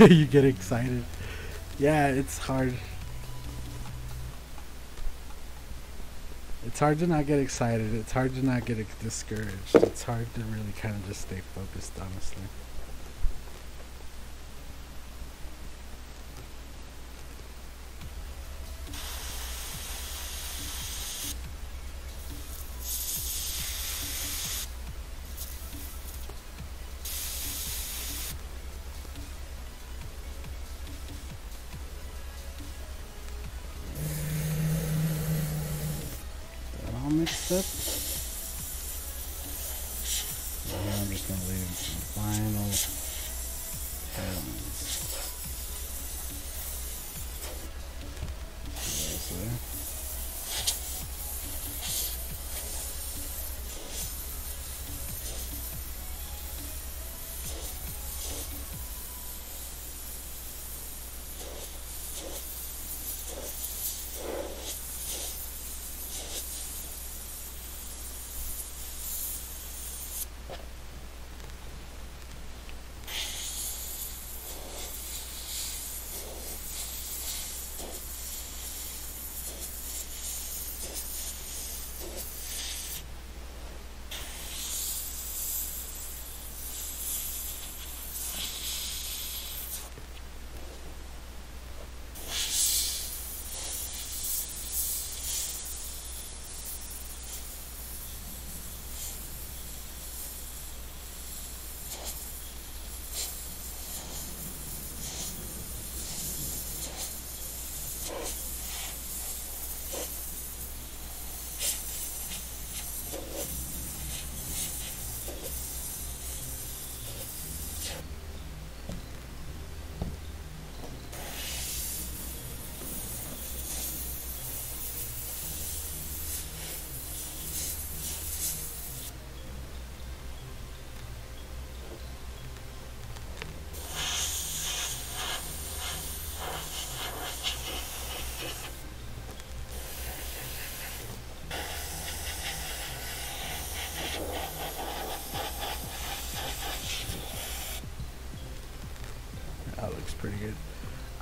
it. you get excited. Yeah, it's hard. It's hard to not get excited. It's hard to not get discouraged. It's hard to really kind of just stay focused, honestly.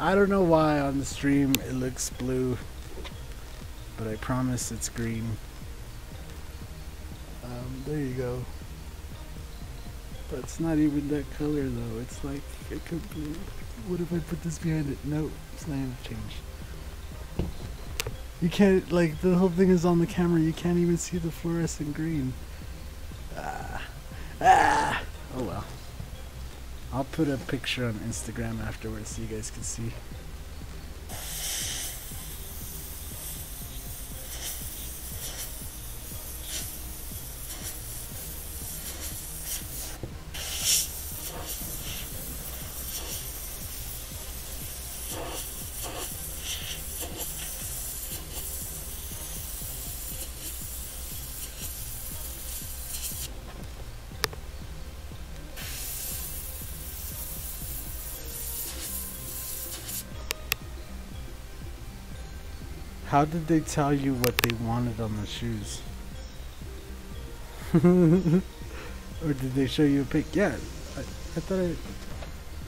I don't know why on the stream it looks blue, but I promise it's green. Um, there you go. But it's not even that color though. It's like a complete. What if I put this behind it? No, it's not even. You can't like the whole thing is on the camera. You can't even see the fluorescent green. Ah, ah. Oh well. I'll put a picture on Instagram afterwards so you guys can see. How did they tell you what they wanted on the shoes? or did they show you a pic? Yeah, I, I thought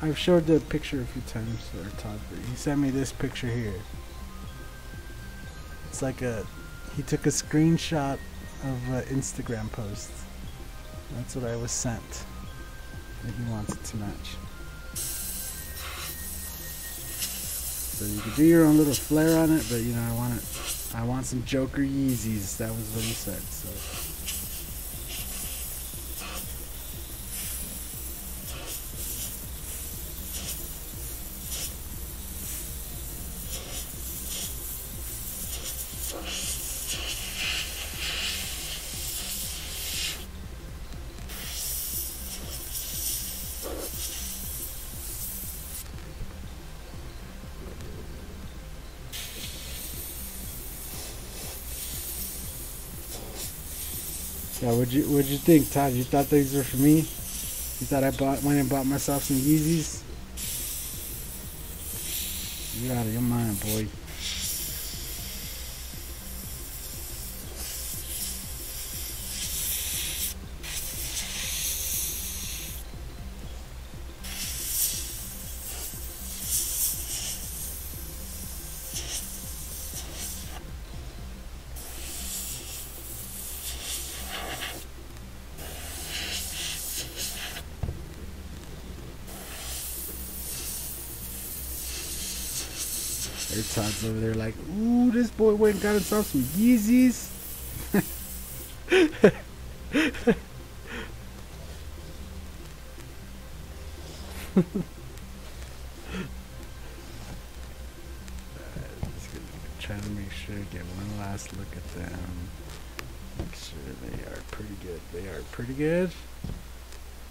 I, I've showed the picture a few times, or Todd, but he sent me this picture here. It's like a, he took a screenshot of an Instagram post. That's what I was sent. That he wants it to match. So you can do your own little flair on it, but you know I want it. I want some Joker Yeezys. That was what he said. So. You what'd you think, Todd? You thought these were for me? You thought I bought went and bought myself some Yeezys? You're out of your mind, boy. Over there like, ooh, this boy went and got himself some Yeezys. Just gonna try to make sure, get one last look at them. Make sure they are pretty good. They are pretty good.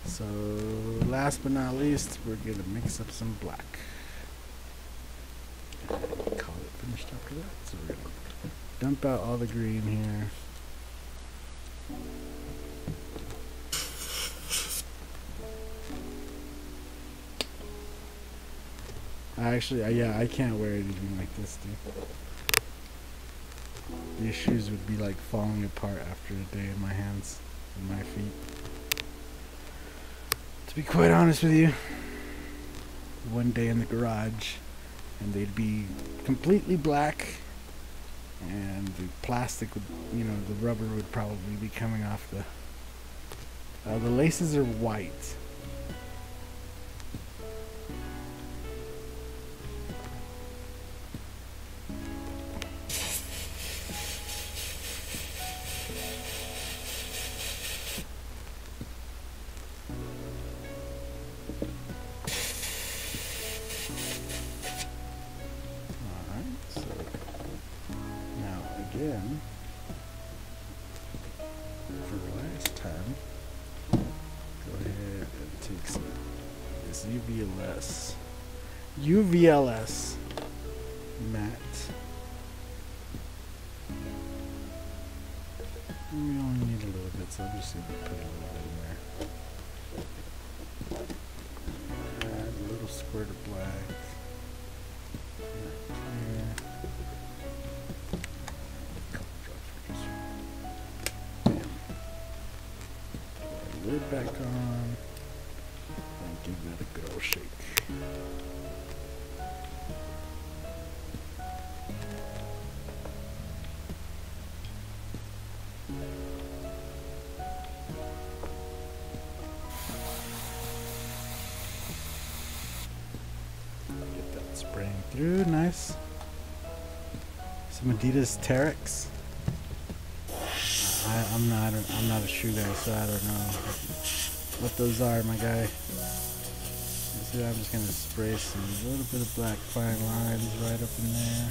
So last but not least, we're gonna mix up some black. Call it that. So we're gonna dump out all the green here. I actually, yeah, I can't wear anything like this, dude. These shoes would be like falling apart after a day in my hands and my feet. To be quite honest with you, one day in the garage and they'd be completely black and the plastic would, you know, the rubber would probably be coming off the. Uh, the laces are white. Adidas Terrex. I, I'm not. I'm not a shoe guy, so I don't know what those are, my guy. See, I'm just gonna spray some little bit of black fine lines right up in there,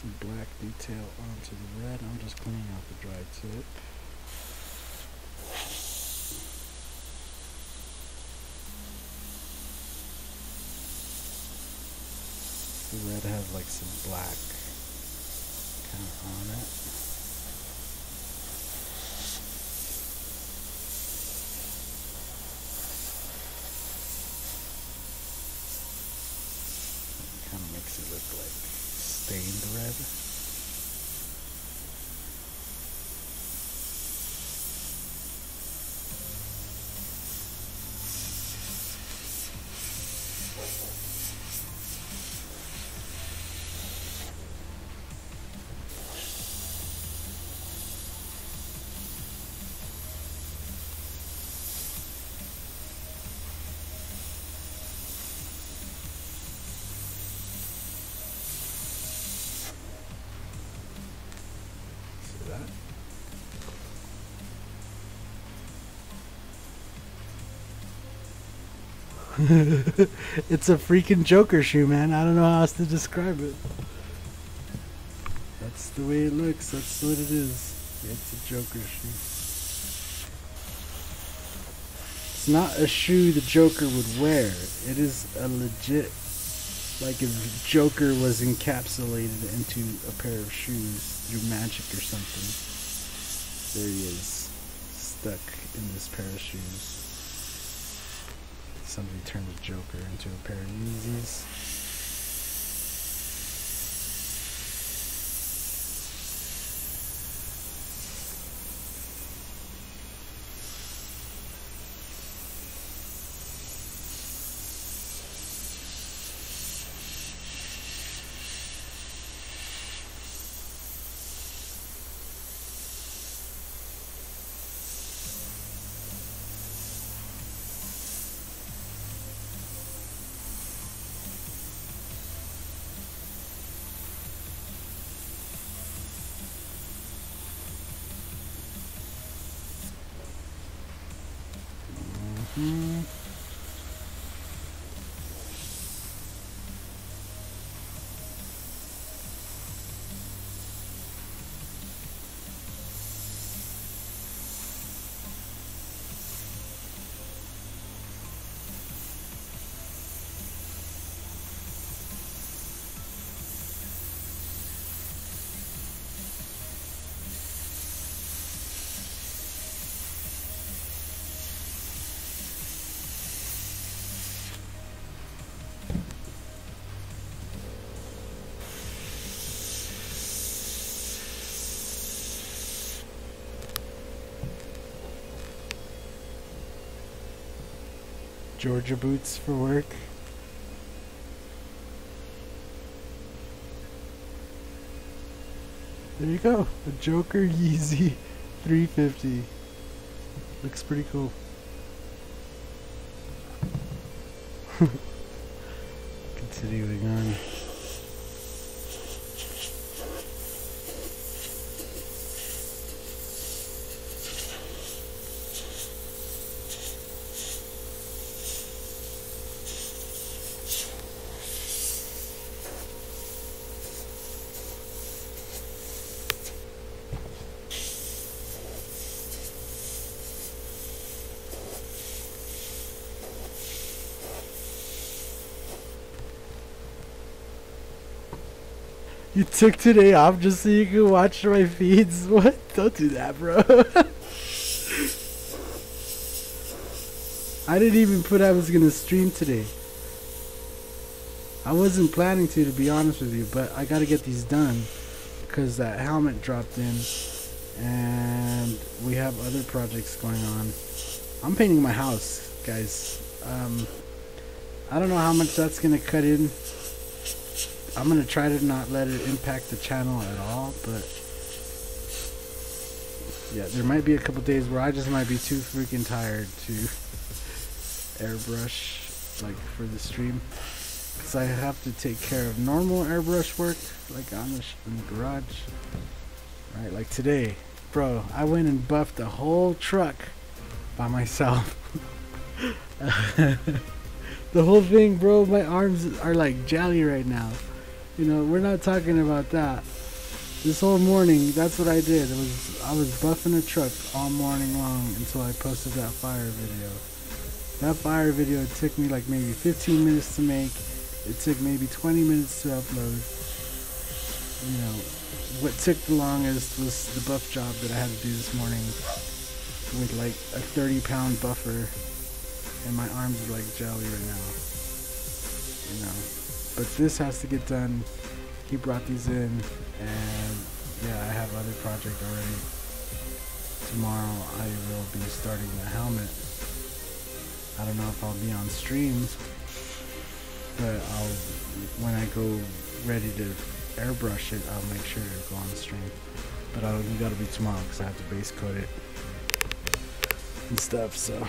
some black detail onto the red. I'm just cleaning out the dry tip. The red has like some black kind of on it. Kind of makes it look like stained red. it's a freaking Joker shoe, man. I don't know how else to describe it. That's the way it looks. That's what it is. It's a Joker shoe. It's not a shoe the Joker would wear. It is a legit, like if Joker was encapsulated into a pair of shoes through magic or something. There he is, stuck in this pair of shoes. Somebody turned the Joker into a pair of Yeezys. Georgia boots for work. There you go. A Joker Yeezy 350. Looks pretty cool. Continuing on. You took today off just so you could watch my feeds? What? Don't do that, bro. I didn't even put I was gonna stream today. I wasn't planning to, to be honest with you, but I gotta get these done because that helmet dropped in, and we have other projects going on. I'm painting my house, guys. Um, I don't know how much that's gonna cut in I'm gonna try to not let it impact the channel at all, but yeah, there might be a couple days where I just might be too freaking tired to airbrush like for the stream. Because I have to take care of normal airbrush work like on the, in the garage. Right like today. Bro I went and buffed the whole truck by myself. The whole thing bro my arms are like jelly right now you know, we're not talking about that. This whole morning, that's what I did. It was I was buffing a truck all morning long until I posted that fire video. That fire video took me like maybe 15 minutes to make. It took maybe 20 minutes to upload. You know, what took the longest was the buff job that I had to do this morning with like a 30 pound buffer and my arms are like jelly right now. You know. But this has to get done. He brought these in, and yeah, I have other project already. Tomorrow I will be starting the helmet. I don't know if I'll be on stream, but I'll when I go ready to airbrush it, I'll make sure to go on stream. But I don't gotta be tomorrow because I have to base coat it and stuff. So yeah,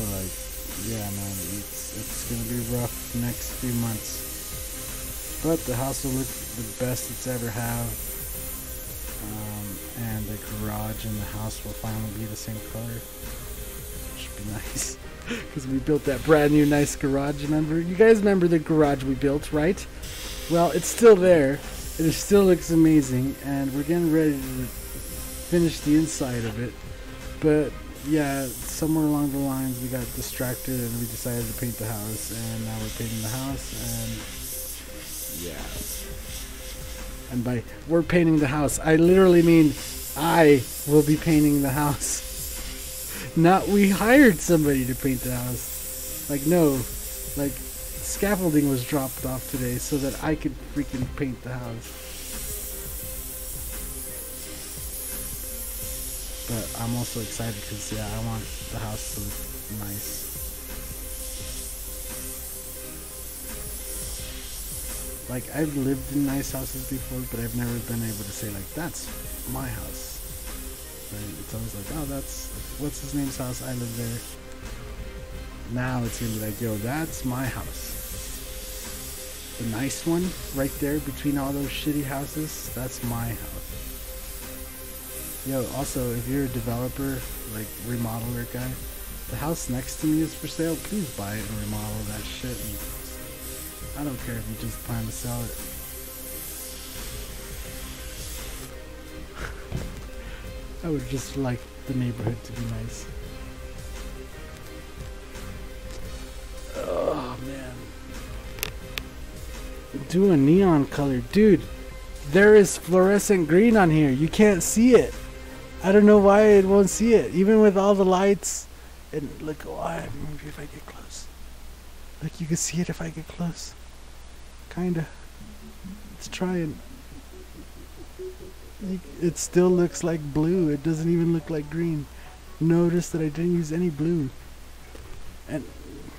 but like yeah, man, it's it's gonna be rough next few months. But the house will look the best it's ever have, um, and the garage and the house will finally be the same color. Should be nice, because we built that brand new nice garage. Remember, you guys remember the garage we built, right? Well, it's still there. It still looks amazing, and we're getting ready to finish the inside of it. But yeah, somewhere along the lines we got distracted and we decided to paint the house, and now we're painting the house, and yeah. And by we're painting the house, I literally mean I will be painting the house. Not we hired somebody to paint the house. Like no, like scaffolding was dropped off today so that I could freaking paint the house. But I'm also excited because yeah, I want the house to look nice. Like I've lived in nice houses before, but I've never been able to say like that's my house. Right? It's always like, oh, that's what's his name's house. I live there. Now it's gonna be like, yo, that's my house. The nice one right there between all those shitty houses. That's my house. Yo, also, if you're a developer, like remodeler guy, the house next to me is for sale. Please buy it and remodel that shit. And I don't care if you just plan to sell it. I would just like the neighborhood to be nice. Oh man. Do a neon color. Dude, there is fluorescent green on here. You can't see it. I don't know why it won't see it, even with all the lights. And look, why? Oh, maybe if I get close. Look, you can see it if I get close. Kinda. Let's try it. It still looks like blue. It doesn't even look like green. Notice that I didn't use any blue. And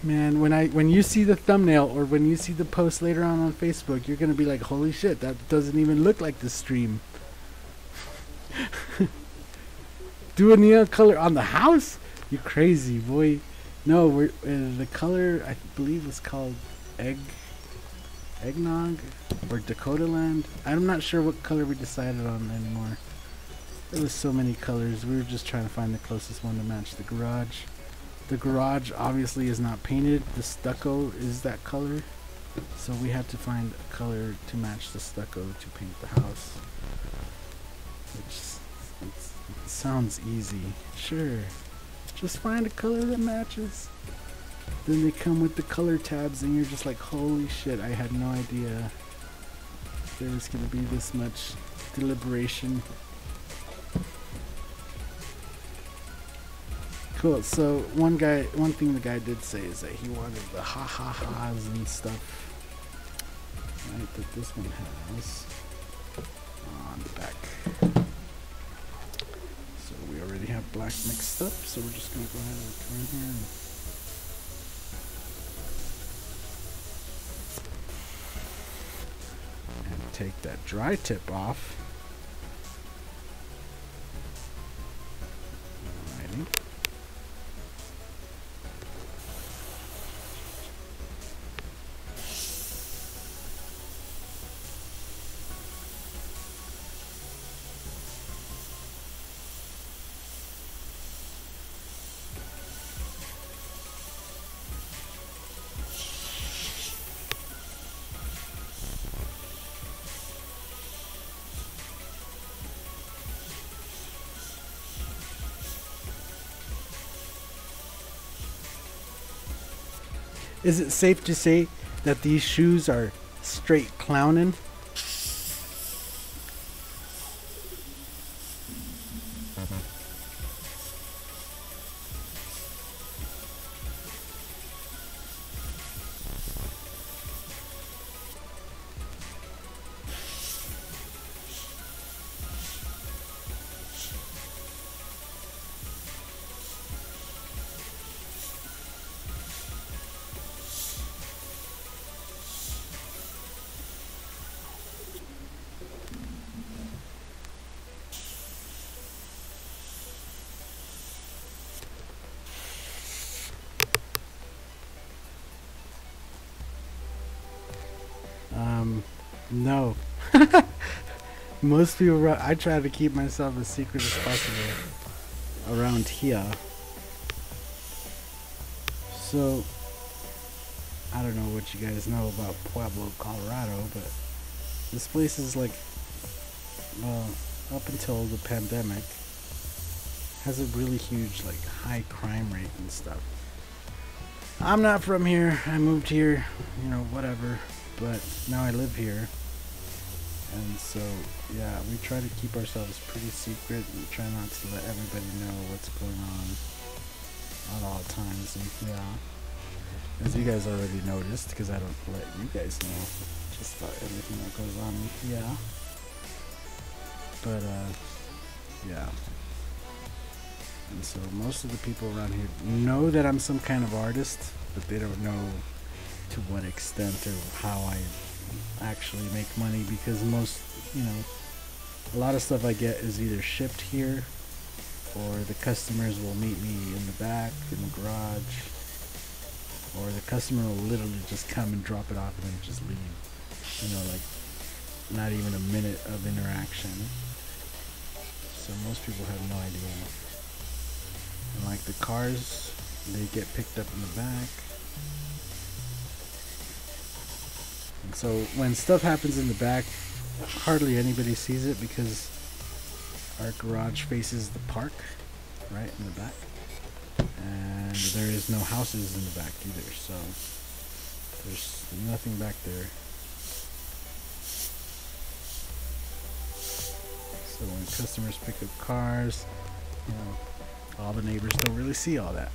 man, when I when you see the thumbnail or when you see the post later on on Facebook, you're gonna be like, "Holy shit, that doesn't even look like the stream." do a neon color on the house? You crazy boy. No, we're uh, the color I believe was called egg eggnog or Dakota land. I'm not sure what color we decided on anymore. There was so many colors. We were just trying to find the closest one to match the garage. The garage obviously is not painted. The stucco is that color. So we had to find a color to match the stucco to paint the house. Which sounds easy. Sure. Just find a color that matches. Then they come with the color tabs and you're just like, holy shit, I had no idea there was going to be this much deliberation. Cool, so one guy, one thing the guy did say is that he wanted the ha-ha-ha's and stuff. Right, that this one has on the back already have black mixed up, so we're just going to go ahead and come in here and, and take that dry tip off. Is it safe to say that these shoes are straight clowning? Most people, I try to keep myself as secret as possible around here. So, I don't know what you guys know about Pueblo, Colorado, but this place is like, well, up until the pandemic, has a really huge, like, high crime rate and stuff. I'm not from here. I moved here, you know, whatever. But now I live here. And so, yeah, we try to keep ourselves pretty secret and try not to let everybody know what's going on at all times. And yeah, as you guys already noticed, because I don't let you guys know just about everything that goes on. Yeah. But, uh, yeah. And so most of the people around here know that I'm some kind of artist, but they don't know to what extent or how I actually make money because most, you know, a lot of stuff I get is either shipped here or the customers will meet me in the back, in the garage, or the customer will literally just come and drop it off and then just leave. You know, like not even a minute of interaction. So most people have no idea. And like the cars, they get picked up in the back. So when stuff happens in the back, hardly anybody sees it because our garage faces the park right in the back. And there is no houses in the back either, so there's nothing back there. So when customers pick up cars, you know, all the neighbors don't really see all that.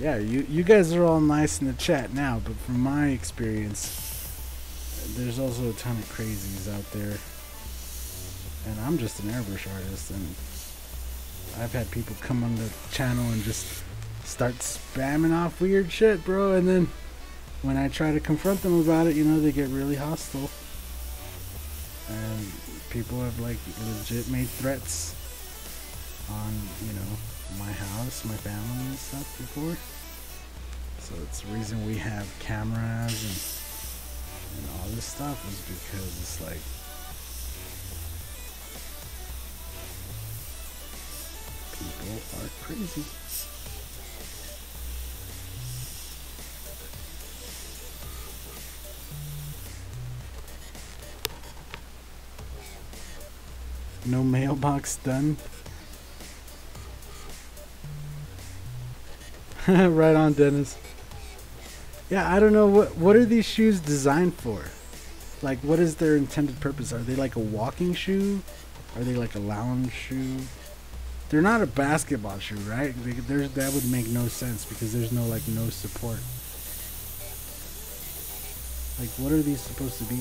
Yeah, you you guys are all nice in the chat now, but from my experience, there's also a ton of crazies out there. And I'm just an airbrush artist, and I've had people come on the channel and just start spamming off weird shit, bro. And then when I try to confront them about it, you know, they get really hostile. And people have like legit made threats on, you know, my house, my family and stuff before. So it's the reason we have cameras and and all this stuff is because it's like people are crazy. No mailbox done. right on, Dennis. Yeah, I don't know what what are these shoes designed for? Like, what is their intended purpose? Are they like a walking shoe? Are they like a lounge shoe? They're not a basketball shoe, right? They, there's that would make no sense because there's no like no support. Like, what are these supposed to be?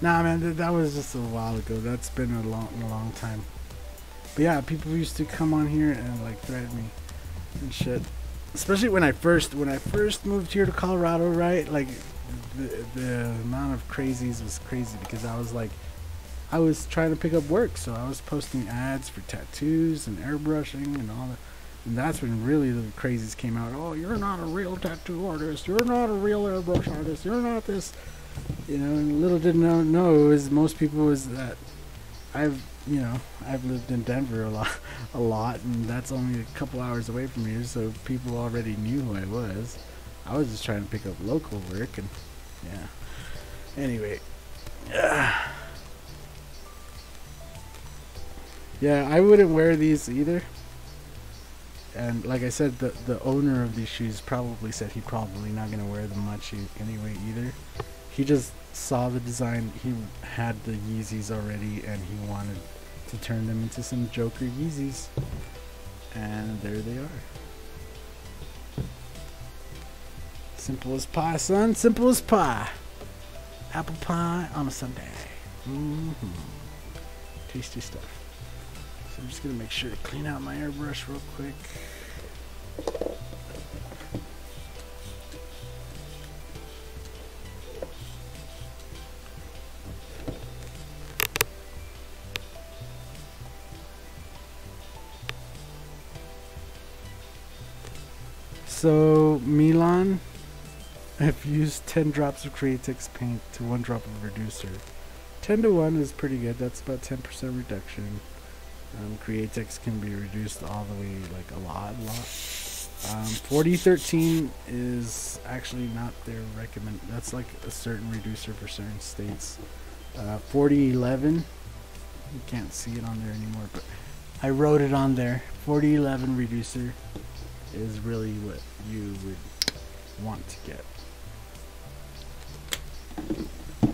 Nah, man, th- that was just a while ago. That's been a long, a long time. But yeah, people used to come on here and like threaten me and shit. Especially when I first, when I first moved here to Colorado, right? Like, the, the amount of crazies was crazy because I was like, I was trying to pick up work, so I was posting ads for tattoos and airbrushing and all that. And that's when really the crazies came out. Oh, you're not a real tattoo artist. You're not a real airbrush artist. You're not this you know, little did know know is most people is that I've you know I've lived in Denver a lot, a lot, and that's only a couple hours away from here, so people already knew who I was. I was just trying to pick up local work, and yeah. Anyway, yeah, yeah, I wouldn't wear these either. And like I said, the the owner of these shoes probably said he probably not gonna wear them much anyway either he just saw the design. He had the Yeezys already, and he wanted to turn them into some Joker Yeezys. And there they are. Simple as pie, son. Simple as pie. Apple pie on a Sunday. Mm hmm Tasty stuff. So I'm just gonna make sure to clean out my airbrush real quick. So Milan, I've used 10 drops of Createx paint to one drop of reducer. 10 to 1 is pretty good. That's about 10% reduction. Um, Createx can be reduced all the way like a lot, a lot. Um, 4013 is actually not their recommend. That's like a certain reducer for certain states. Uh, 4011, you can't see it on there anymore, but I wrote it on there. 4011 reducer is really what you would want to get. Uh,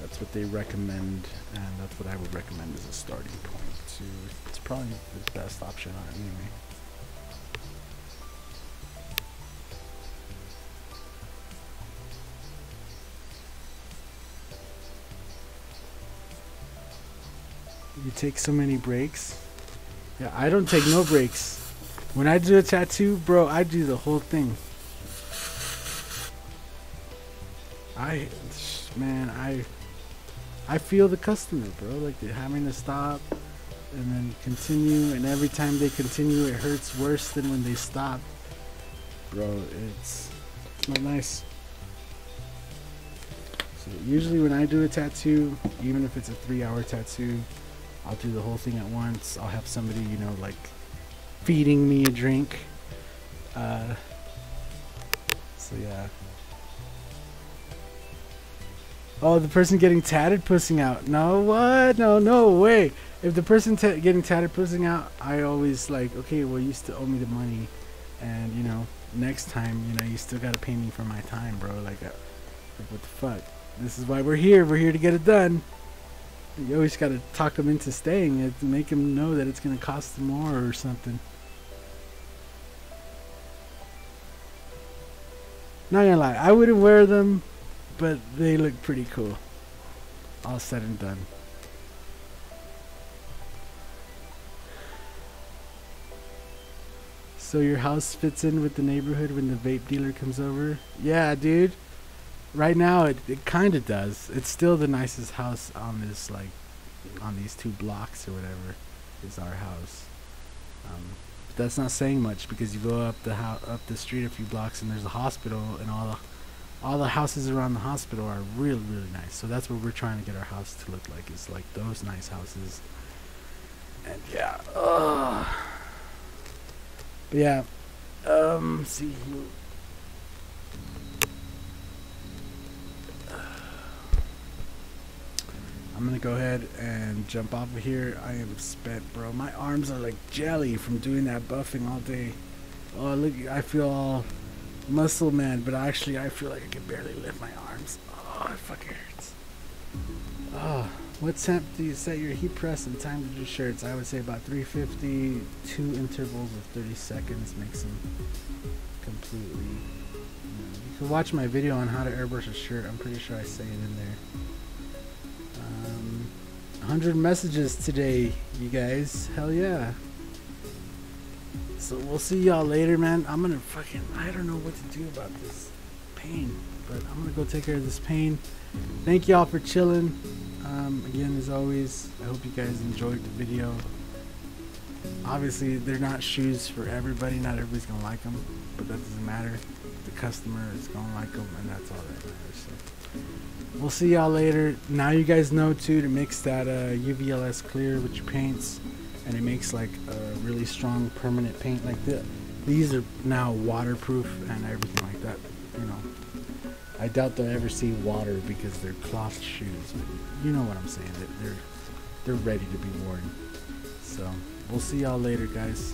that's what they recommend, and that's what I would recommend as a starting point. To, it's probably the best option on it anyway. You take so many breaks. Yeah, I don't take no breaks. When I do a tattoo, bro, I do the whole thing. I, man, I, I feel the customer, bro. Like they're having to stop and then continue, and every time they continue, it hurts worse than when they stop. Bro, it's, not nice. So usually when I do a tattoo, even if it's a three-hour tattoo, I'll do the whole thing at once. I'll have somebody, you know, like feeding me a drink. Uh, so yeah. Oh, the person getting tatted pussing out. No, what? No, no way. If the person getting tatted pussing out, I always like, okay, well, you still owe me the money, and you know, next time, you know, you still gotta pay me for my time, bro. Like, uh, like what the fuck? This is why we're here. We're here to get it done. You always gotta talk them into staying and make them know that it's gonna cost them more or something. Not gonna lie, I wouldn't wear them, but they look pretty cool. All said and done. So your house fits in with the neighborhood when the vape dealer comes over? Yeah, dude. Right now it, it kind of does. It's still the nicest house on this like on these two blocks or whatever is our house. Um, that's not saying much because you go up the up the street a few blocks and there's a hospital and all the all the houses around the hospital are really really nice. So that's what we're trying to get our house to look like is like those nice houses. And yeah. But yeah, um, see. I'm gonna go ahead and jump off of here. I am spent, bro. My arms are like jelly from doing that buffing all day. Oh, look, I feel all muscle man, but actually I feel like I can barely lift my arms. Oh, it fucking hurts. Oh, what temp do you set your heat press and time to do shirts? I would say about 350, two intervals of 30 seconds makes them completely. You, know, you can watch my video on how to airbrush a shirt. I'm pretty sure I say it in there. 100 messages today, you guys. Hell yeah. So we'll see y'all later, man. I'm gonna fucking, I don't know what to do about this pain, but I'm gonna go take care of this pain. Thank y'all for chilling. Um, again, as always, I hope you guys enjoyed the video. Obviously, they're not shoes for everybody. Not everybody's gonna like them, but that doesn't matter. The customer is gonna like them, and that's all that matters. So we'll see y'all later. Now you guys know too to mix that uh, UVLS clear with your paints, and it makes like a really strong permanent paint like this. These are now waterproof and everything like that. You know, I doubt they'll ever see water because they're cloth shoes, but you know what I'm saying. They're they're ready to be worn. So we'll see y'all later, guys.